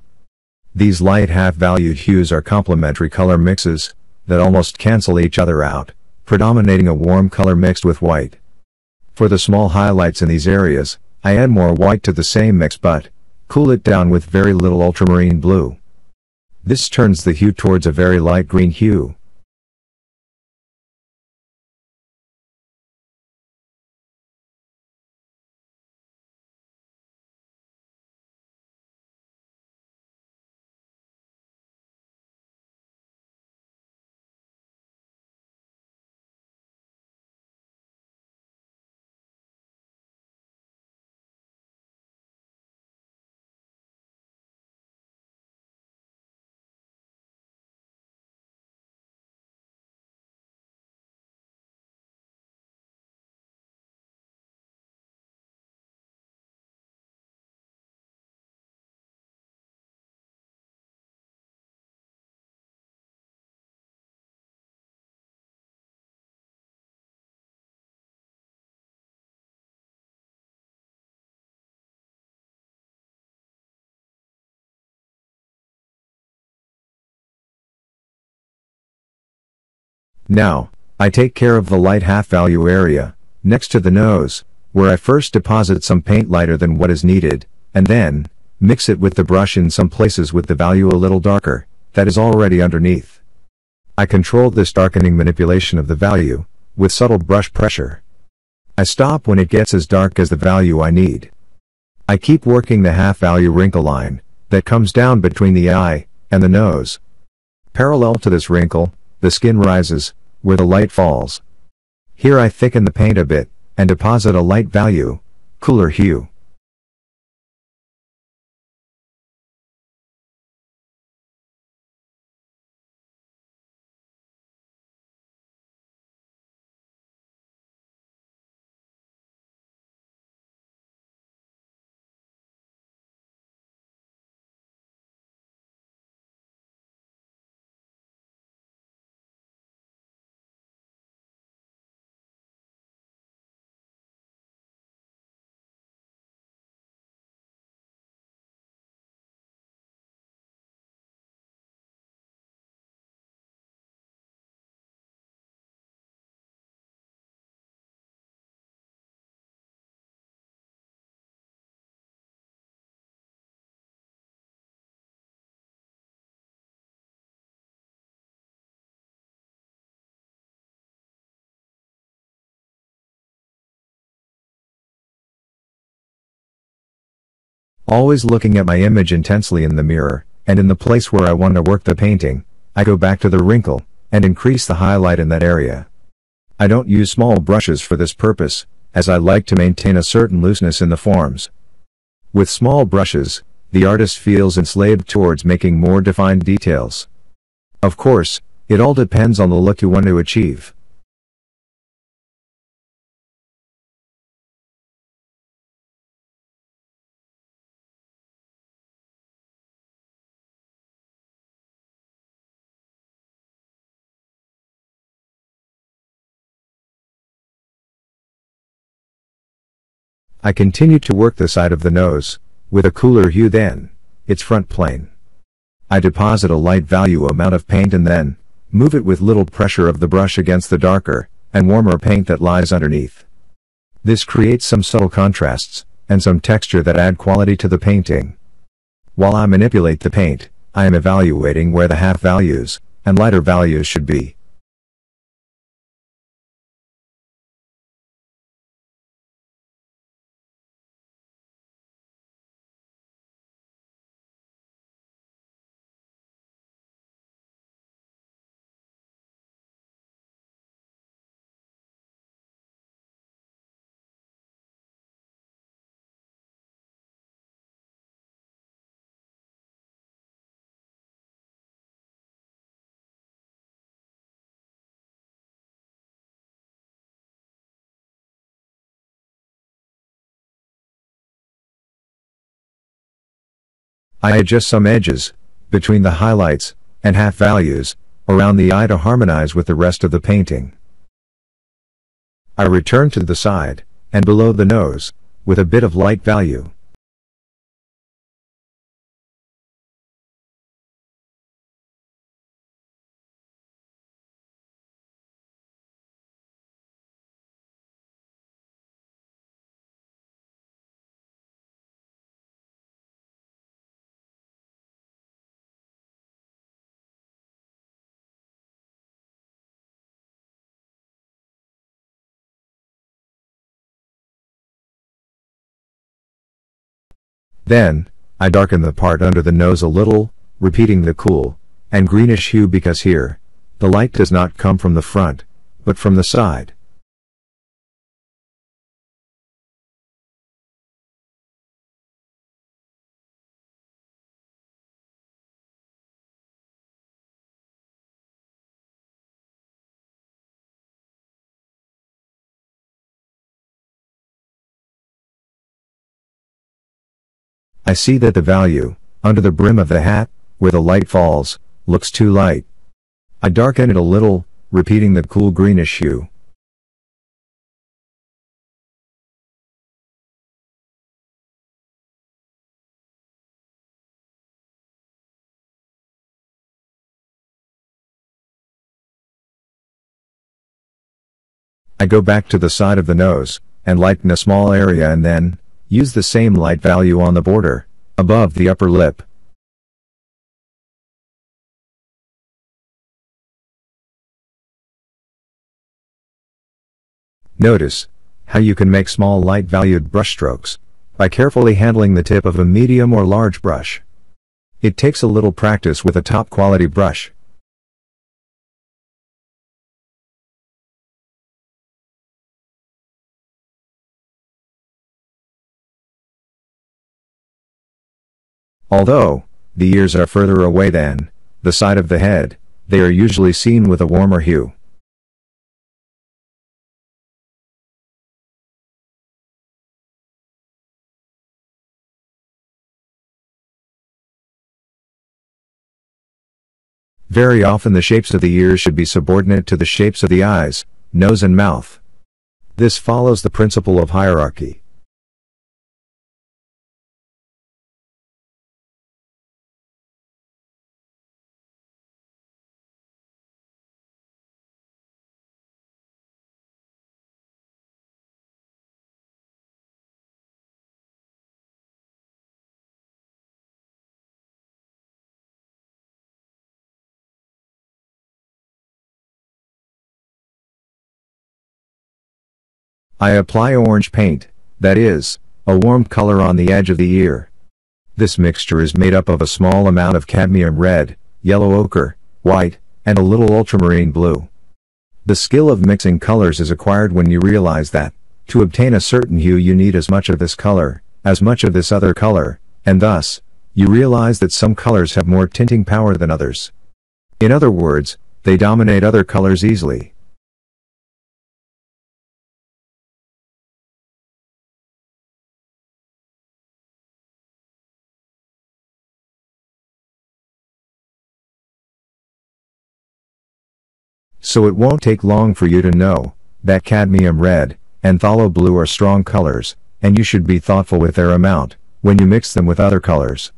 These light half-valued hues are complementary color mixes, that almost cancel each other out, predominating a warm color mixed with white. For the small highlights in these areas, I add more white to the same mix but, cool it down with very little ultramarine blue. This turns the hue towards a very light green hue. Now, I take care of the light half value area, next to the nose, where I first deposit some paint lighter than what is needed, and then, mix it with the brush in some places with the value a little darker, that is already underneath. I control this darkening manipulation of the value, with subtle brush pressure. I stop when it gets as dark as the value I need. I keep working the half value wrinkle line, that comes down between the eye, and the nose. Parallel to this wrinkle, the skin rises, where the light falls. Here I thicken the paint a bit, and deposit a light value, cooler hue. Always looking at my image intensely in the mirror, and in the place where I want to work the painting, I go back to the wrinkle, and increase the highlight in that area. I don't use small brushes for this purpose, as I like to maintain a certain looseness in the forms. With small brushes, the artist feels enslaved towards making more defined details. Of course, it all depends on the look you want to achieve. I continue to work the side of the nose, with a cooler hue then, its front plane. I deposit a light value amount of paint and then, move it with little pressure of the brush against the darker, and warmer paint that lies underneath. This creates some subtle contrasts, and some texture that add quality to the painting. While I manipulate the paint, I am evaluating where the half values, and lighter values should be. I adjust some edges, between the highlights, and half values, around the eye to harmonize with the rest of the painting. I return to the side, and below the nose, with a bit of light value. Then, I darken the part under the nose a little, repeating the cool, and greenish hue because here, the light does not come from the front, but from the side. I see that the value, under the brim of the hat, where the light falls, looks too light. I darken it a little, repeating the cool greenish hue. I go back to the side of the nose, and lighten a small area and then, Use the same light value on the border, above the upper lip. Notice how you can make small light valued brushstrokes by carefully handling the tip of a medium or large brush. It takes a little practice with a top quality brush. Although, the ears are further away than the side of the head, they are usually seen with a warmer hue. Very often the shapes of the ears should be subordinate to the shapes of the eyes, nose and mouth. This follows the principle of hierarchy. I apply orange paint, that is, a warm color on the edge of the ear. This mixture is made up of a small amount of cadmium red, yellow ochre, white, and a little ultramarine blue. The skill of mixing colors is acquired when you realize that, to obtain a certain hue you need as much of this color, as much of this other color, and thus, you realize that some colors have more tinting power than others. In other words, they dominate other colors easily. So it won't take long for you to know that cadmium red and phthalo blue are strong colors, and you should be thoughtful with their amount when you mix them with other colors.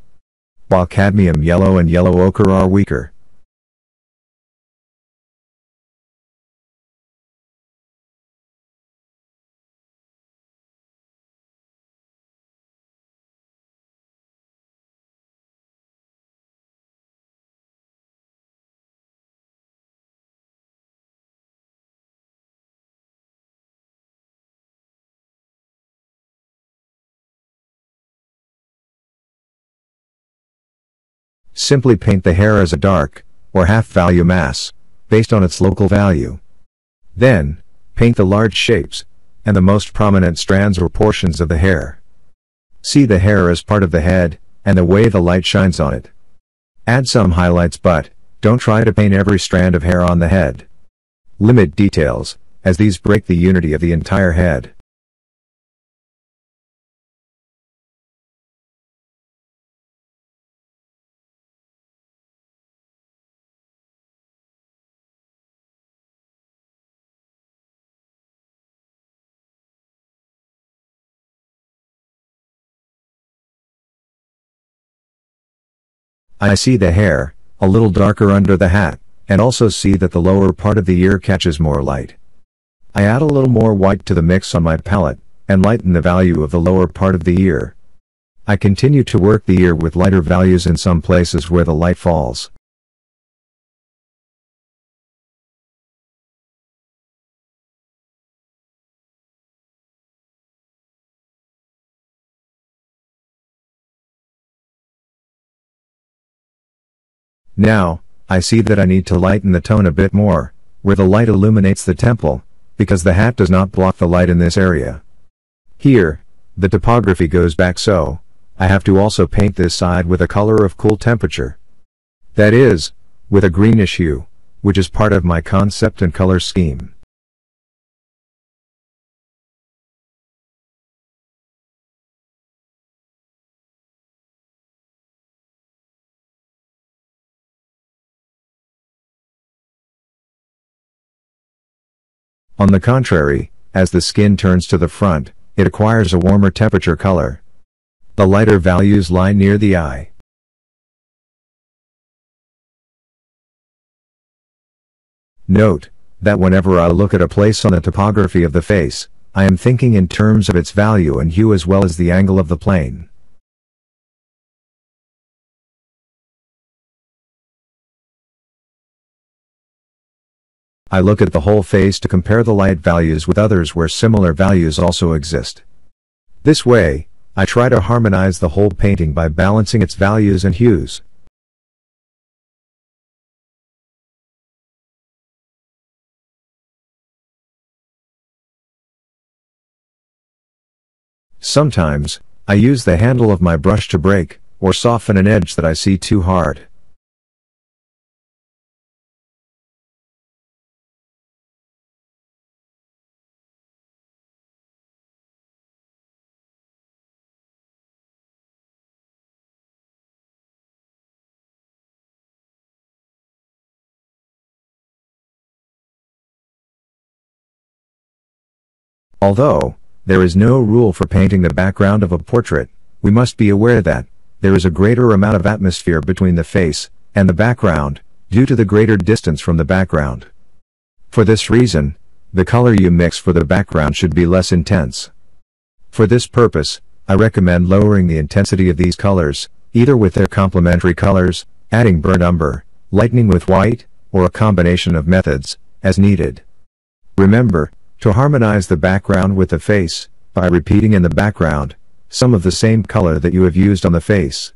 While cadmium yellow and yellow ochre are weaker. Simply paint the hair as a dark, or half-value mass, based on its local value. Then, paint the large shapes, and the most prominent strands or portions of the hair. See the hair as part of the head, and the way the light shines on it. Add some highlights but, don't try to paint every strand of hair on the head. Limit details, as these break the unity of the entire head. I see the hair, a little darker under the hat, and also see that the lower part of the ear catches more light. I add a little more white to the mix on my palette, and lighten the value of the lower part of the ear. I continue to work the ear with lighter values in some places where the light falls. Now, I see that I need to lighten the tone a bit more, where the light illuminates the temple, because the hat does not block the light in this area. Here, the topography goes back so, I have to also paint this side with a color of cool temperature. That is, with a greenish hue, which is part of my concept and color scheme. On the contrary, as the skin turns to the front, it acquires a warmer temperature color. The lighter values lie near the eye. Note, that whenever I look at a place on the topography of the face, I am thinking in terms of its value and hue as well as the angle of the plane. I look at the whole face to compare the light values with others where similar values also exist. This way, I try to harmonize the whole painting by balancing its values and hues. Sometimes, I use the handle of my brush to break, or soften an edge that I see too hard. Although, there is no rule for painting the background of a portrait, we must be aware that, there is a greater amount of atmosphere between the face and the background, due to the greater distance from the background. For this reason, the color you mix for the background should be less intense. For this purpose, I recommend lowering the intensity of these colors, either with their complementary colors, adding burnt umber, lightening with white, or a combination of methods, as needed. Remember, to harmonize the background with the face, by repeating in the background, some of the same color that you have used on the face.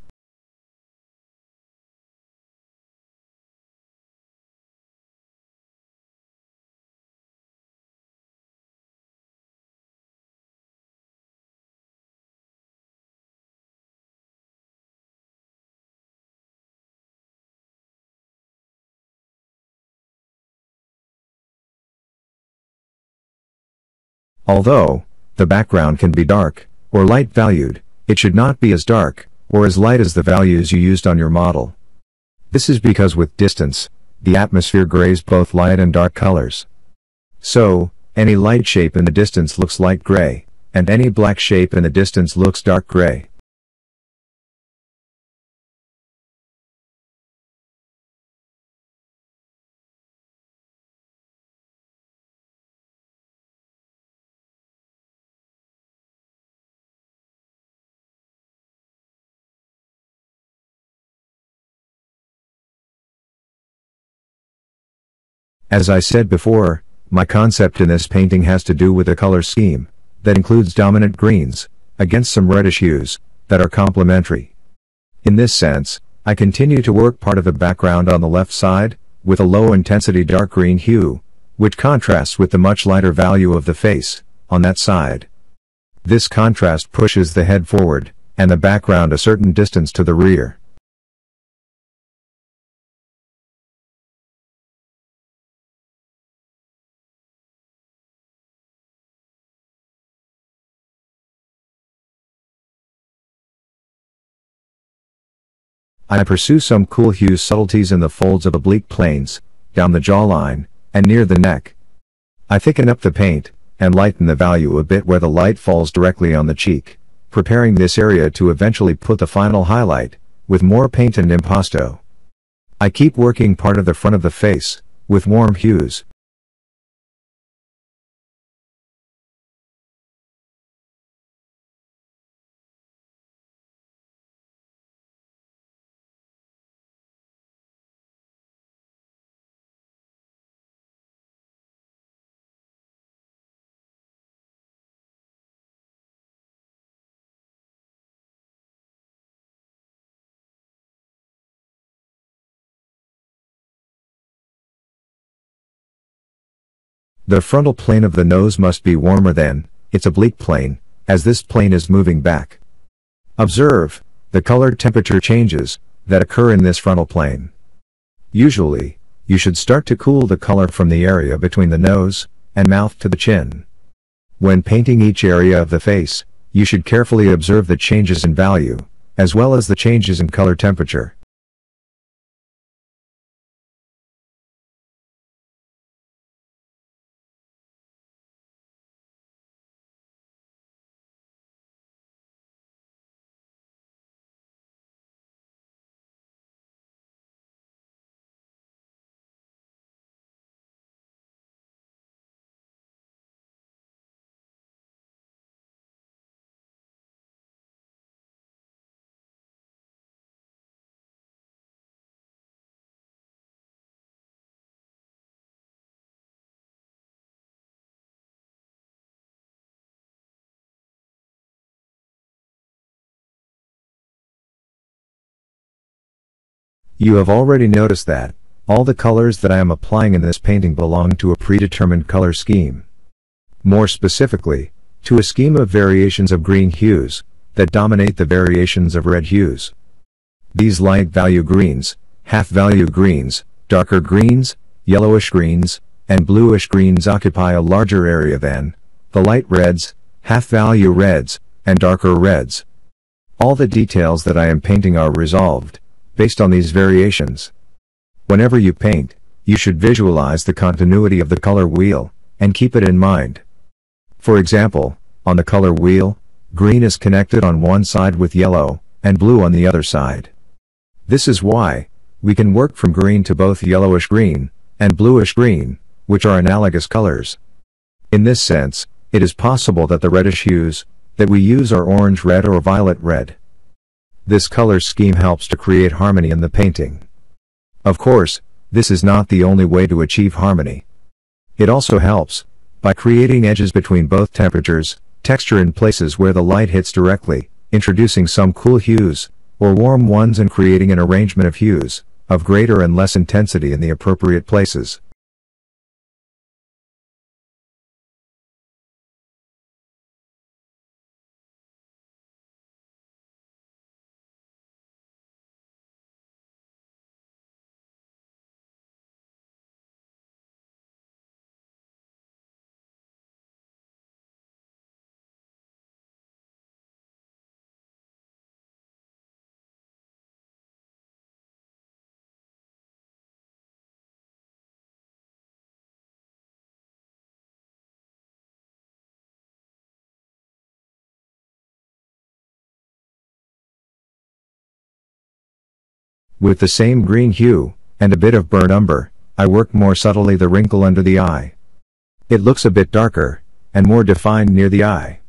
Although, the background can be dark, or light valued, it should not be as dark, or as light as the values you used on your model. This is because with distance, the atmosphere grays both light and dark colors. So, any light shape in the distance looks light gray, and any black shape in the distance looks dark gray. As I said before, my concept in this painting has to do with a color scheme that includes dominant greens against some reddish hues that are complementary. In this sense, I continue to work part of the background on the left side with a low intensity dark green hue, which contrasts with the much lighter value of the face on that side. This contrast pushes the head forward and the background a certain distance to the rear. I pursue some cool hues subtleties in the folds of oblique planes, down the jawline, and near the neck. I thicken up the paint, and lighten the value a bit where the light falls directly on the cheek, preparing this area to eventually put the final highlight, with more paint and impasto. I keep working part of the front of the face, with warm hues, The frontal plane of the nose must be warmer than its oblique plane, as this plane is moving back. Observe the color temperature changes that occur in this frontal plane. Usually, you should start to cool the color from the area between the nose and mouth to the chin. When painting each area of the face, you should carefully observe the changes in value, as well as the changes in color temperature. You have already noticed that, all the colors that I am applying in this painting belong to a predetermined color scheme. More specifically, to a scheme of variations of green hues, that dominate the variations of red hues. These light value greens, half value greens, darker greens, yellowish greens, and bluish greens occupy a larger area than the light reds, half value reds, and darker reds. All the details that I am painting are resolved, based on these variations. Whenever you paint, you should visualize the continuity of the color wheel, and keep it in mind. For example, on the color wheel, green is connected on one side with yellow, and blue on the other side. This is why, we can work from green to both yellowish green, and bluish green, which are analogous colors. In this sense, it is possible that the reddish hues, that we use are orange red or violet red. This color scheme helps to create harmony in the painting. Of course, this is not the only way to achieve harmony. It also helps, by creating edges between both temperatures, texture in places where the light hits directly, introducing some cool hues, or warm ones and creating an arrangement of hues, of greater and less intensity in the appropriate places. With the same green hue, and a bit of burnt umber, I work more subtly the wrinkle under the eye. It looks a bit darker, and more defined near the eye.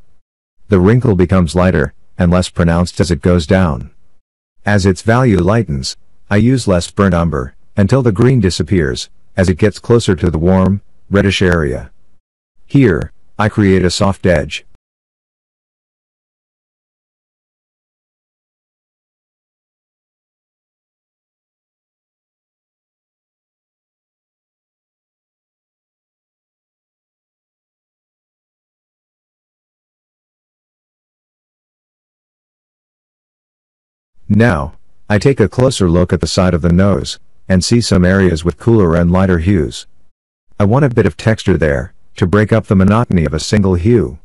The wrinkle becomes lighter, and less pronounced as it goes down. As its value lightens, I use less burnt umber, until the green disappears, as it gets closer to the warm, reddish area. Here, I create a soft edge. Now, I take a closer look at the side of the nose, and see some areas with cooler and lighter hues. I want a bit of texture there, to break up the monotony of a single hue.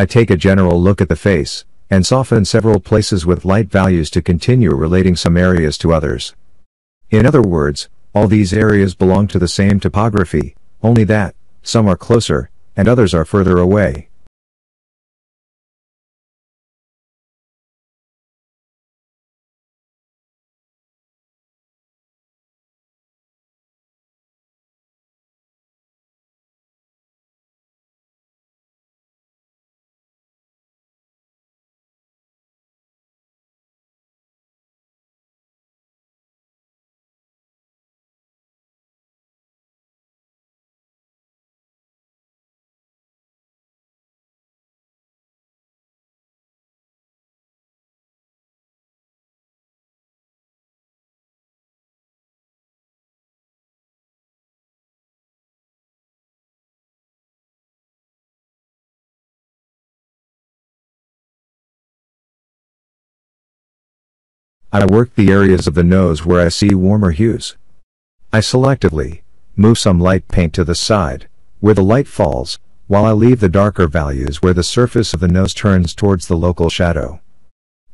I take a general look at the face, and soften several places with light values to continue relating some areas to others. In other words, all these areas belong to the same topography, only that, some are closer, and others are further away. I work the areas of the nose where I see warmer hues. I selectively move some light paint to the side, where the light falls, while I leave the darker values where the surface of the nose turns towards the local shadow.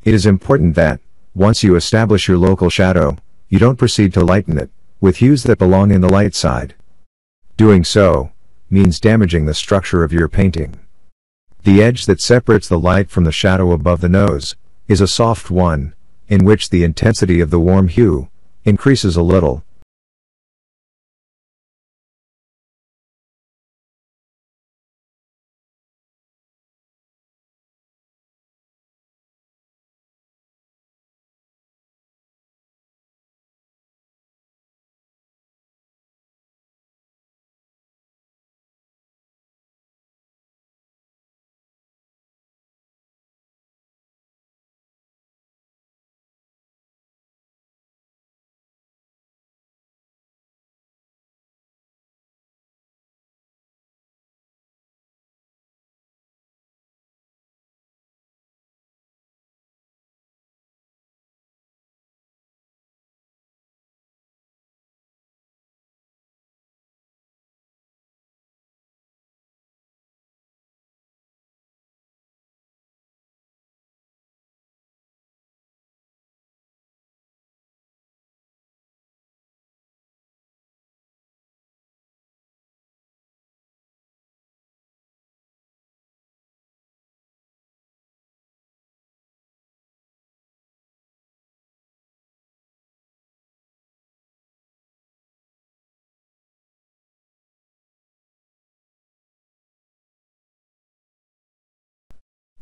It is important that, once you establish your local shadow, you don't proceed to lighten it, with hues that belong in the light side. Doing so, means damaging the structure of your painting. The edge that separates the light from the shadow above the nose, is a soft one, in which the intensity of the warm hue increases a little,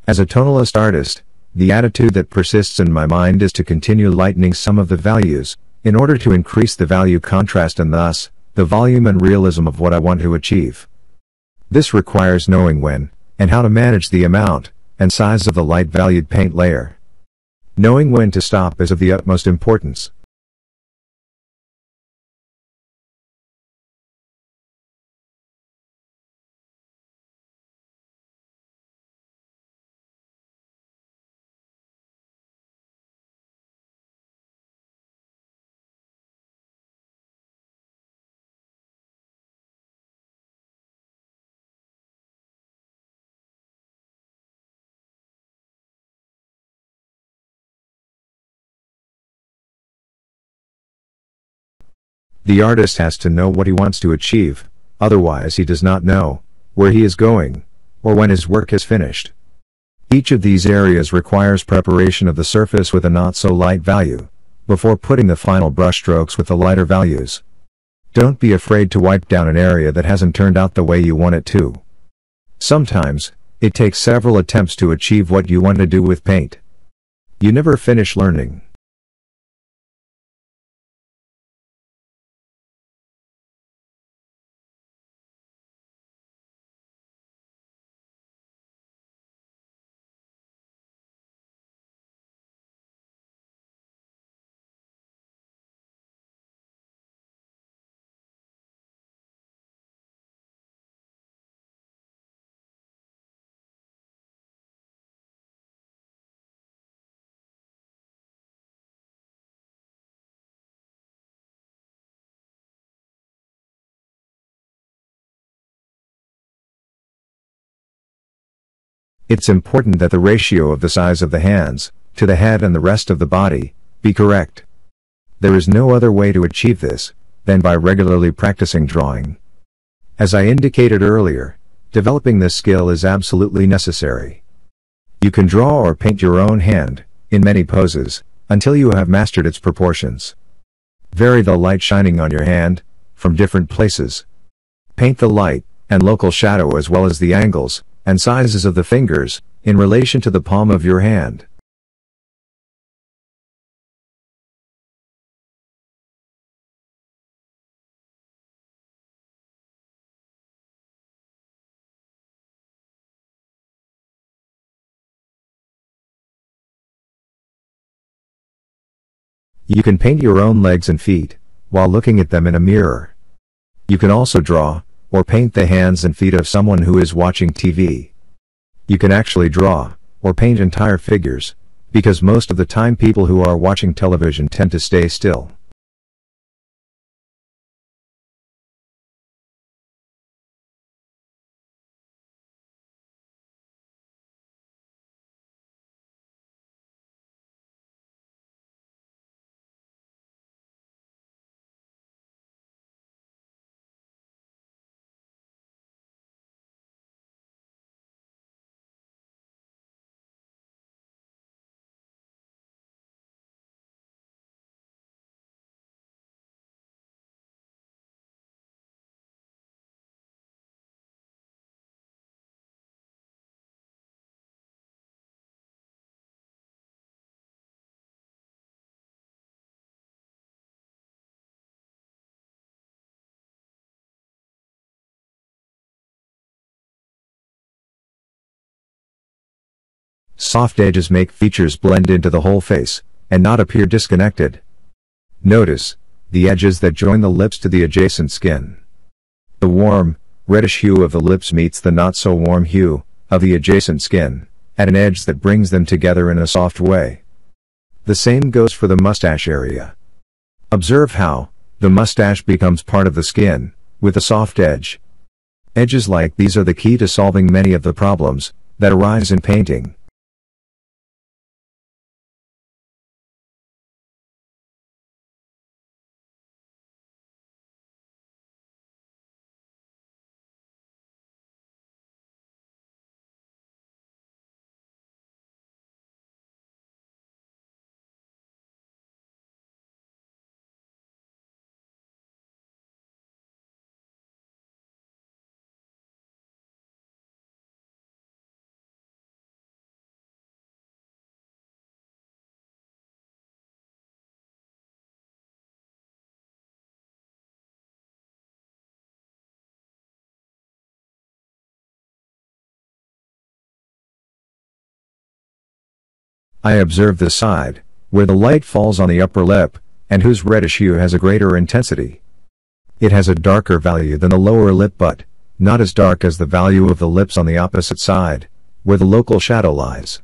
As a tonalist artist, the attitude that persists in my mind is to continue lightening some of the values, in order to increase the value contrast and thus, the volume and realism of what I want to achieve. This requires knowing when, and how to manage the amount, and size of the light valued paint layer. Knowing when to stop is of the utmost importance. The artist has to know what he wants to achieve, otherwise he does not know where he is going, or when his work is finished. Each of these areas requires preparation of the surface with a not so light value, before putting the final brushstrokes with the lighter values. Don't be afraid to wipe down an area that hasn't turned out the way you want it to. Sometimes, it takes several attempts to achieve what you want to do with paint. You never finish learning. It's important that the ratio of the size of the hands, to the head and the rest of the body, be correct. There is no other way to achieve this, than by regularly practicing drawing. As I indicated earlier, developing this skill is absolutely necessary. You can draw or paint your own hand, in many poses, until you have mastered its proportions. Vary the light shining on your hand, from different places. Paint the light, and local shadow as well as the angles, and sizes of the fingers, in relation to the palm of your hand. You can paint your own legs and feet, while looking at them in a mirror. You can also draw, or paint the hands and feet of someone who is watching TV. You can actually draw, or paint entire figures, because most of the time people who are watching television tend to stay still. Soft edges make features blend into the whole face, and not appear disconnected. Notice, the edges that join the lips to the adjacent skin. The warm, reddish hue of the lips meets the not so warm hue, of the adjacent skin, at an edge that brings them together in a soft way. The same goes for the mustache area. Observe how, the mustache becomes part of the skin, with a soft edge. Edges like these are the key to solving many of the problems, that arise in painting. I observe the side, where the light falls on the upper lip, and whose reddish hue has a greater intensity. It has a darker value than the lower lip but, not as dark as the value of the lips on the opposite side, where the local shadow lies.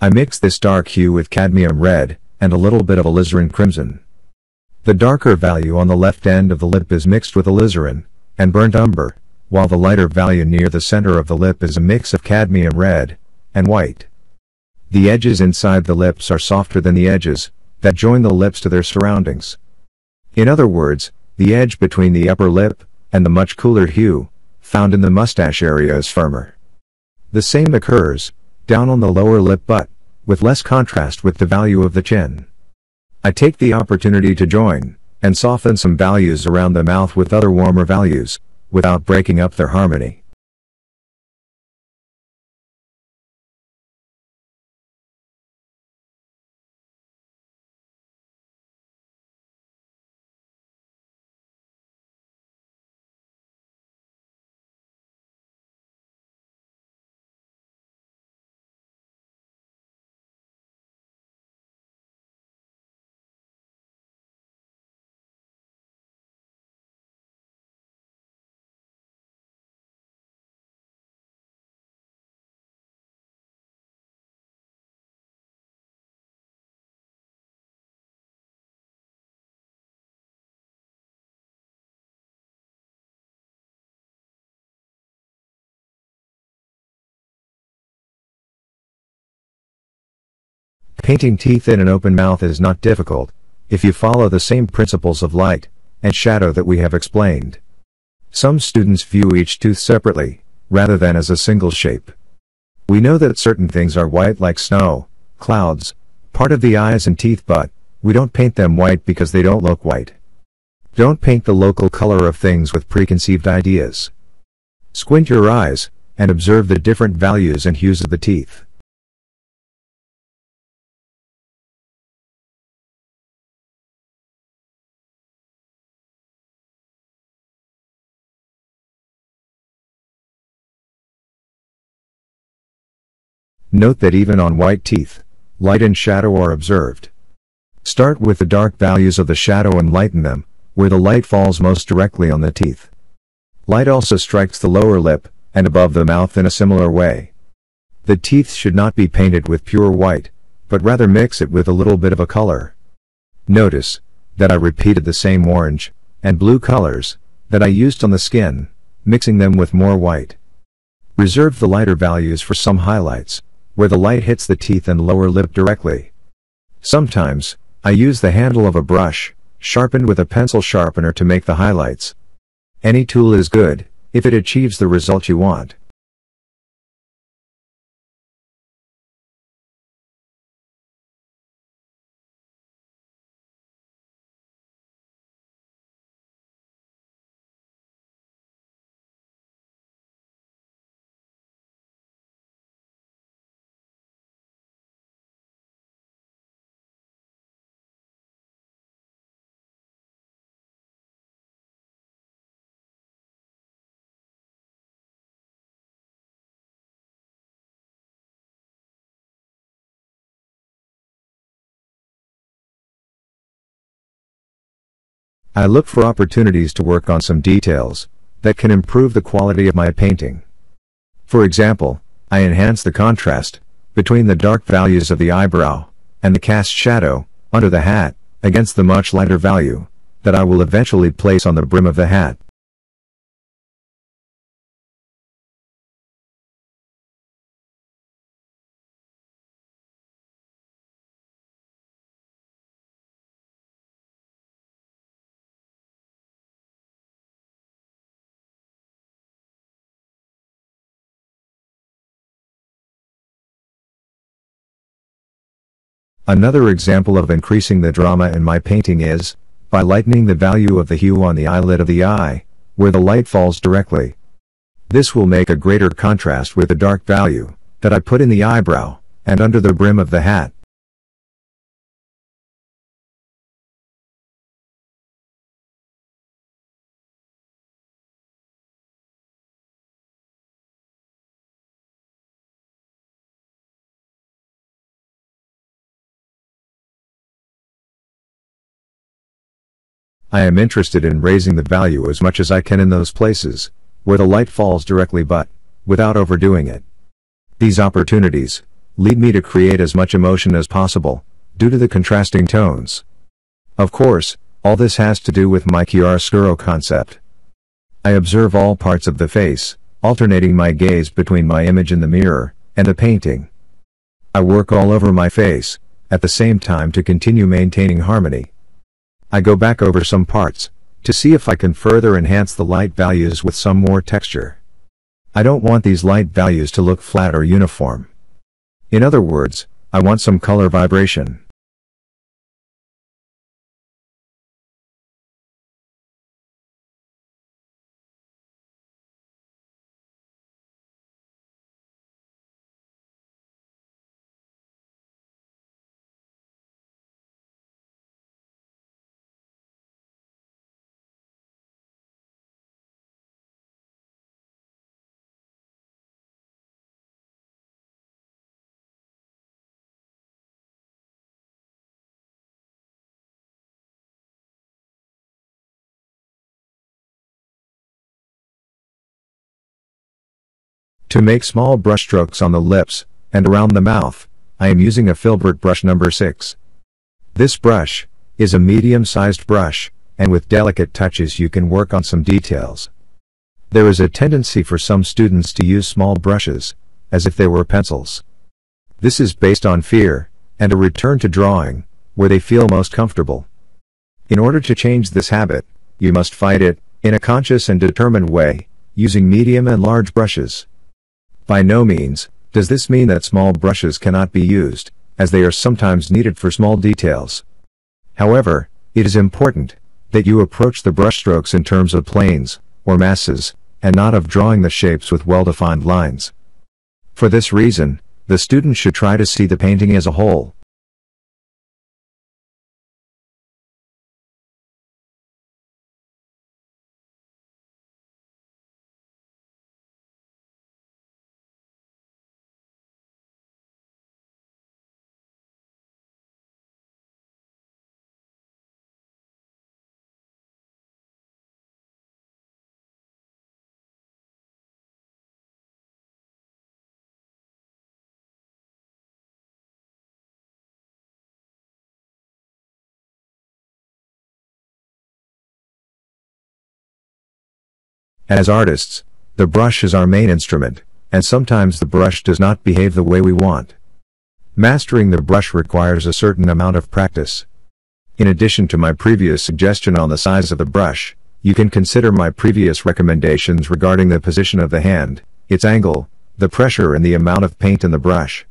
I mix this dark hue with cadmium red, and a little bit of alizarin crimson. The darker value on the left end of the lip is mixed with alizarin, and burnt umber, while the lighter value near the center of the lip is a mix of cadmium red, and white. The edges inside the lips are softer than the edges, that join the lips to their surroundings. In other words, the edge between the upper lip, and the much cooler hue, found in the mustache area is firmer. The same occurs, down on the lower lip but, with less contrast with the value of the chin. I take the opportunity to join, and soften some values around the mouth with other warmer values, without breaking up their harmony. Painting teeth in an open mouth is not difficult, if you follow the same principles of light and shadow that we have explained. Some students view each tooth separately, rather than as a single shape. We know that certain things are white like snow, clouds, part of the eyes and teeth but, we don't paint them white because they don't look white. Don't paint the local color of things with preconceived ideas. Squint your eyes, and observe the different values and hues of the teeth. Note that even on white teeth, light and shadow are observed. Start with the dark values of the shadow and lighten them, where the light falls most directly on the teeth. Light also strikes the lower lip, and above the mouth in a similar way. The teeth should not be painted with pure white, but rather mix it with a little bit of a color. Notice, that I repeated the same orange, and blue colors, that I used on the skin, mixing them with more white. Reserve the lighter values for some highlights where the light hits the teeth and lower lip directly. Sometimes, I use the handle of a brush, sharpened with a pencil sharpener to make the highlights. Any tool is good, if it achieves the result you want. I look for opportunities to work on some details that can improve the quality of my painting. For example, I enhance the contrast between the dark values of the eyebrow and the cast shadow under the hat against the much lighter value that I will eventually place on the brim of the hat. Another example of increasing the drama in my painting is, by lightening the value of the hue on the eyelid of the eye, where the light falls directly. This will make a greater contrast with the dark value, that I put in the eyebrow, and under the brim of the hat. I am interested in raising the value as much as I can in those places, where the light falls directly but, without overdoing it. These opportunities, lead me to create as much emotion as possible, due to the contrasting tones. Of course, all this has to do with my chiaroscuro concept. I observe all parts of the face, alternating my gaze between my image in the mirror, and the painting. I work all over my face, at the same time to continue maintaining harmony. I go back over some parts, to see if I can further enhance the light values with some more texture. I don't want these light values to look flat or uniform. In other words, I want some color vibration. To make small brushstrokes on the lips, and around the mouth, I am using a filbert brush number 6. This brush, is a medium-sized brush, and with delicate touches you can work on some details. There is a tendency for some students to use small brushes, as if they were pencils. This is based on fear, and a return to drawing, where they feel most comfortable. In order to change this habit, you must fight it, in a conscious and determined way, using medium and large brushes. By no means, does this mean that small brushes cannot be used, as they are sometimes needed for small details. However, it is important, that you approach the brushstrokes in terms of planes, or masses, and not of drawing the shapes with well-defined lines. For this reason, the student should try to see the painting as a whole, As artists, the brush is our main instrument, and sometimes the brush does not behave the way we want. Mastering the brush requires a certain amount of practice. In addition to my previous suggestion on the size of the brush, you can consider my previous recommendations regarding the position of the hand, its angle, the pressure and the amount of paint in the brush.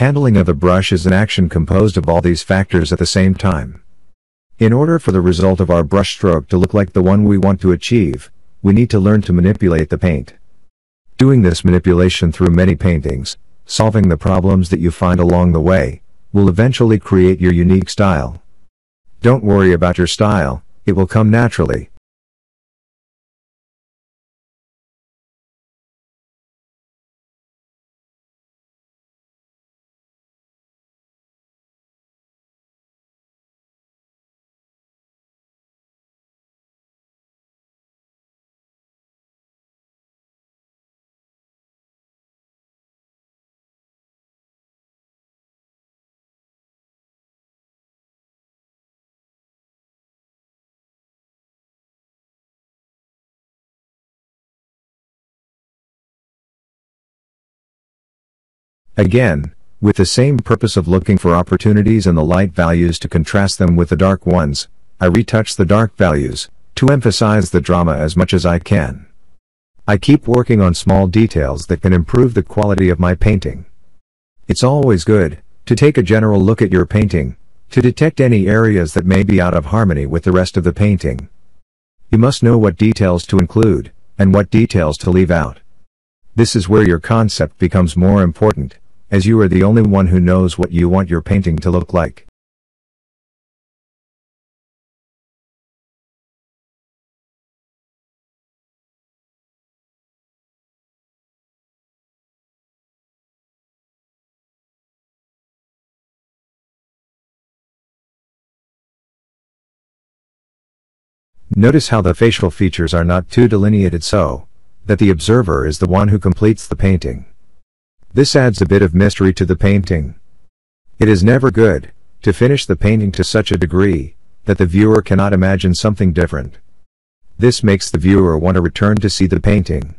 Handling of the brush is an action composed of all these factors at the same time. In order for the result of our brush stroke to look like the one we want to achieve, we need to learn to manipulate the paint. Doing this manipulation through many paintings, solving the problems that you find along the way, will eventually create your unique style. Don't worry about your style, it will come naturally. Again, with the same purpose of looking for opportunities in the light values to contrast them with the dark ones, I retouch the dark values, to emphasize the drama as much as I can. I keep working on small details that can improve the quality of my painting. It's always good, to take a general look at your painting, to detect any areas that may be out of harmony with the rest of the painting. You must know what details to include, and what details to leave out. This is where your concept becomes more important as you are the only one who knows what you want your painting to look like. Notice how the facial features are not too delineated so, that the observer is the one who completes the painting. This adds a bit of mystery to the painting. It is never good to finish the painting to such a degree that the viewer cannot imagine something different. This makes the viewer want to return to see the painting.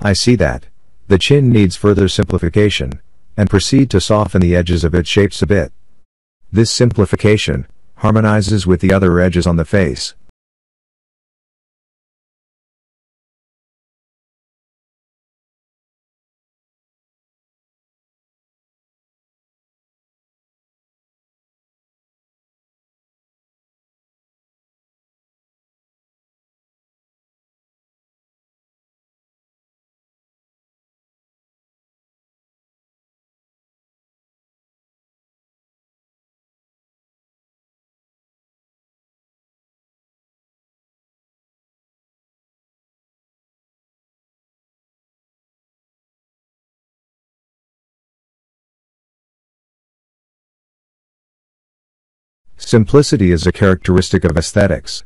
I see that. The chin needs further simplification, and proceed to soften the edges of its shapes a bit. This simplification harmonizes with the other edges on the face. Simplicity is a characteristic of aesthetics.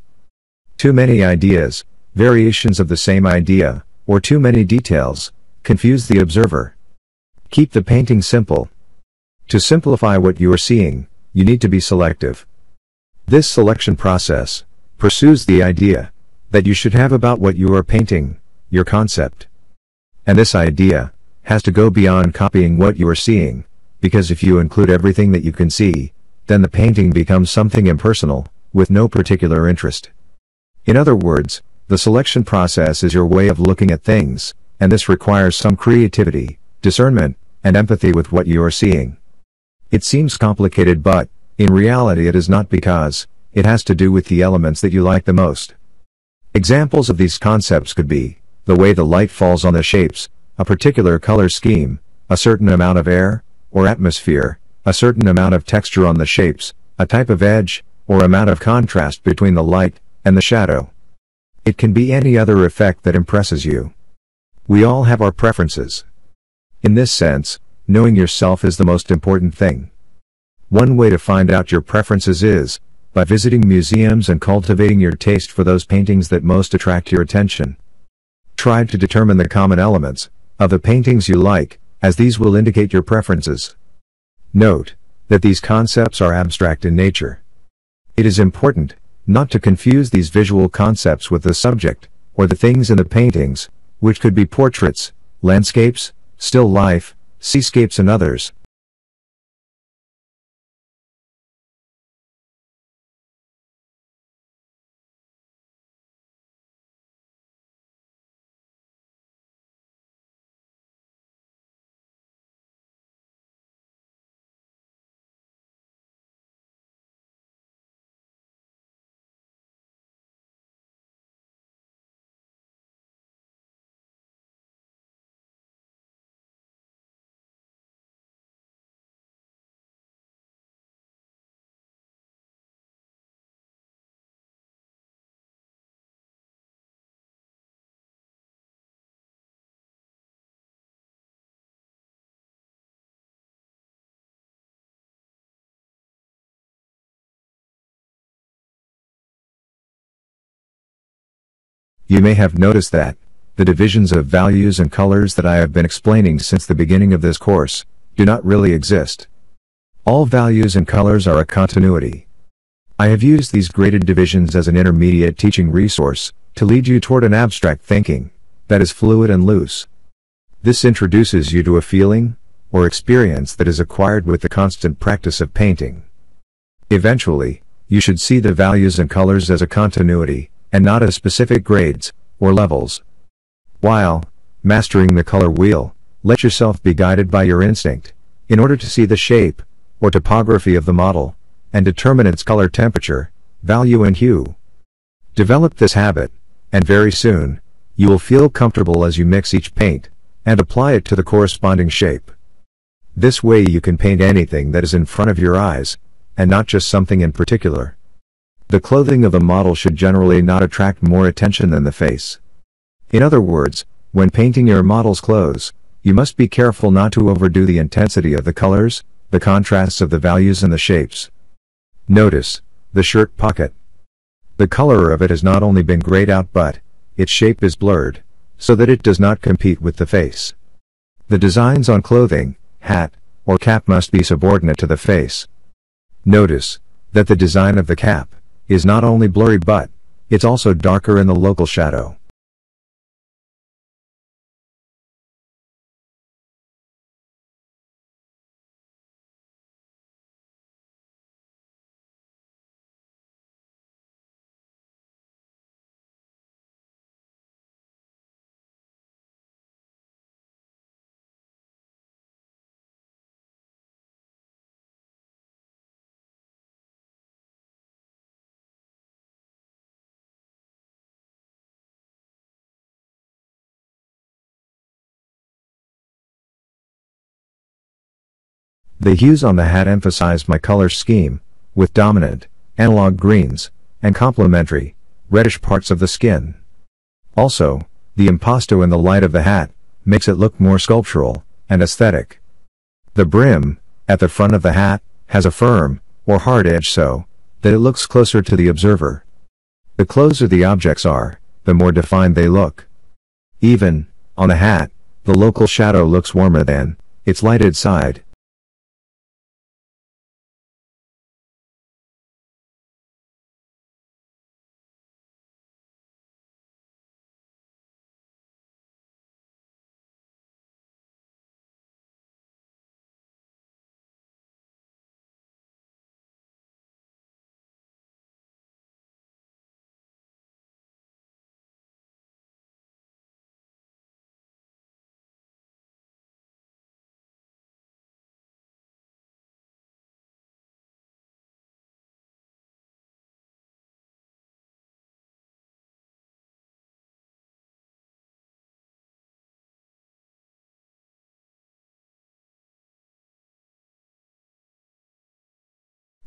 Too many ideas, variations of the same idea, or too many details, confuse the observer. Keep the painting simple. To simplify what you are seeing, you need to be selective. This selection process pursues the idea that you should have about what you are painting, your concept. And this idea has to go beyond copying what you are seeing, because if you include everything that you can see, then the painting becomes something impersonal, with no particular interest. In other words, the selection process is your way of looking at things, and this requires some creativity, discernment, and empathy with what you are seeing. It seems complicated but, in reality it is not because, it has to do with the elements that you like the most. Examples of these concepts could be, the way the light falls on the shapes, a particular color scheme, a certain amount of air, or atmosphere, a certain amount of texture on the shapes, a type of edge, or amount of contrast between the light and the shadow. It can be any other effect that impresses you. We all have our preferences. In this sense, knowing yourself is the most important thing. One way to find out your preferences is by visiting museums and cultivating your taste for those paintings that most attract your attention. Try to determine the common elements of the paintings you like, as these will indicate your preferences. Note that these concepts are abstract in nature. It is important not to confuse these visual concepts with the subject or the things in the paintings, which could be portraits, landscapes, still life, seascapes and others. You may have noticed that, the divisions of values and colors that I have been explaining since the beginning of this course, do not really exist. All values and colors are a continuity. I have used these graded divisions as an intermediate teaching resource, to lead you toward an abstract thinking, that is fluid and loose. This introduces you to a feeling, or experience that is acquired with the constant practice of painting. Eventually, you should see the values and colors as a continuity, and not as specific grades, or levels. While, mastering the color wheel, let yourself be guided by your instinct, in order to see the shape, or topography of the model, and determine its color temperature, value and hue. Develop this habit, and very soon, you will feel comfortable as you mix each paint, and apply it to the corresponding shape. This way you can paint anything that is in front of your eyes, and not just something in particular. The clothing of a model should generally not attract more attention than the face. In other words, when painting your model's clothes, you must be careful not to overdo the intensity of the colors, the contrasts of the values and the shapes. Notice, the shirt pocket. The color of it has not only been grayed out but, its shape is blurred, so that it does not compete with the face. The designs on clothing, hat, or cap must be subordinate to the face. Notice, that the design of the cap, is not only blurry but, it's also darker in the local shadow. The hues on the hat emphasized my color scheme, with dominant, analog greens, and complementary, reddish parts of the skin. Also, the impasto in the light of the hat, makes it look more sculptural, and aesthetic. The brim, at the front of the hat, has a firm, or hard edge so, that it looks closer to the observer. The closer the objects are, the more defined they look. Even, on a hat, the local shadow looks warmer than, its lighted side,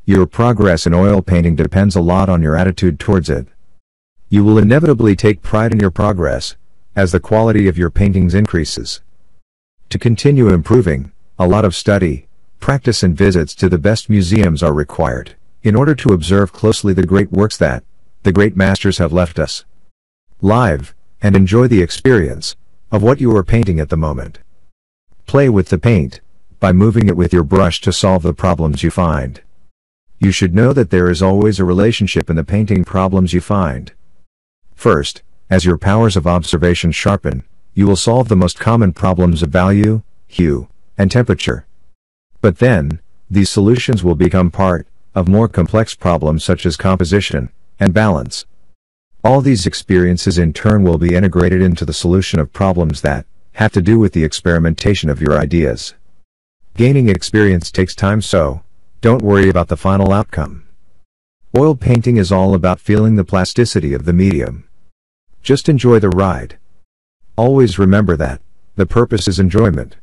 Your progress in oil painting depends a lot on your attitude towards it. You will inevitably take pride in your progress, as the quality of your paintings increases. To continue improving, a lot of study, practice and visits to the best museums are required, in order to observe closely the great works that, the great masters have left us. Live, and enjoy the experience, of what you are painting at the moment. Play with the paint, by moving it with your brush to solve the problems you find. You should know that there is always a relationship in the painting problems you find. First, as your powers of observation sharpen, you will solve the most common problems of value, hue, and temperature. But then, these solutions will become part of more complex problems such as composition and balance. All these experiences in turn will be integrated into the solution of problems that have to do with the experimentation of your ideas. Gaining experience takes time so, don't worry about the final outcome. Oil painting is all about feeling the plasticity of the medium. Just enjoy the ride. Always remember that, the purpose is enjoyment.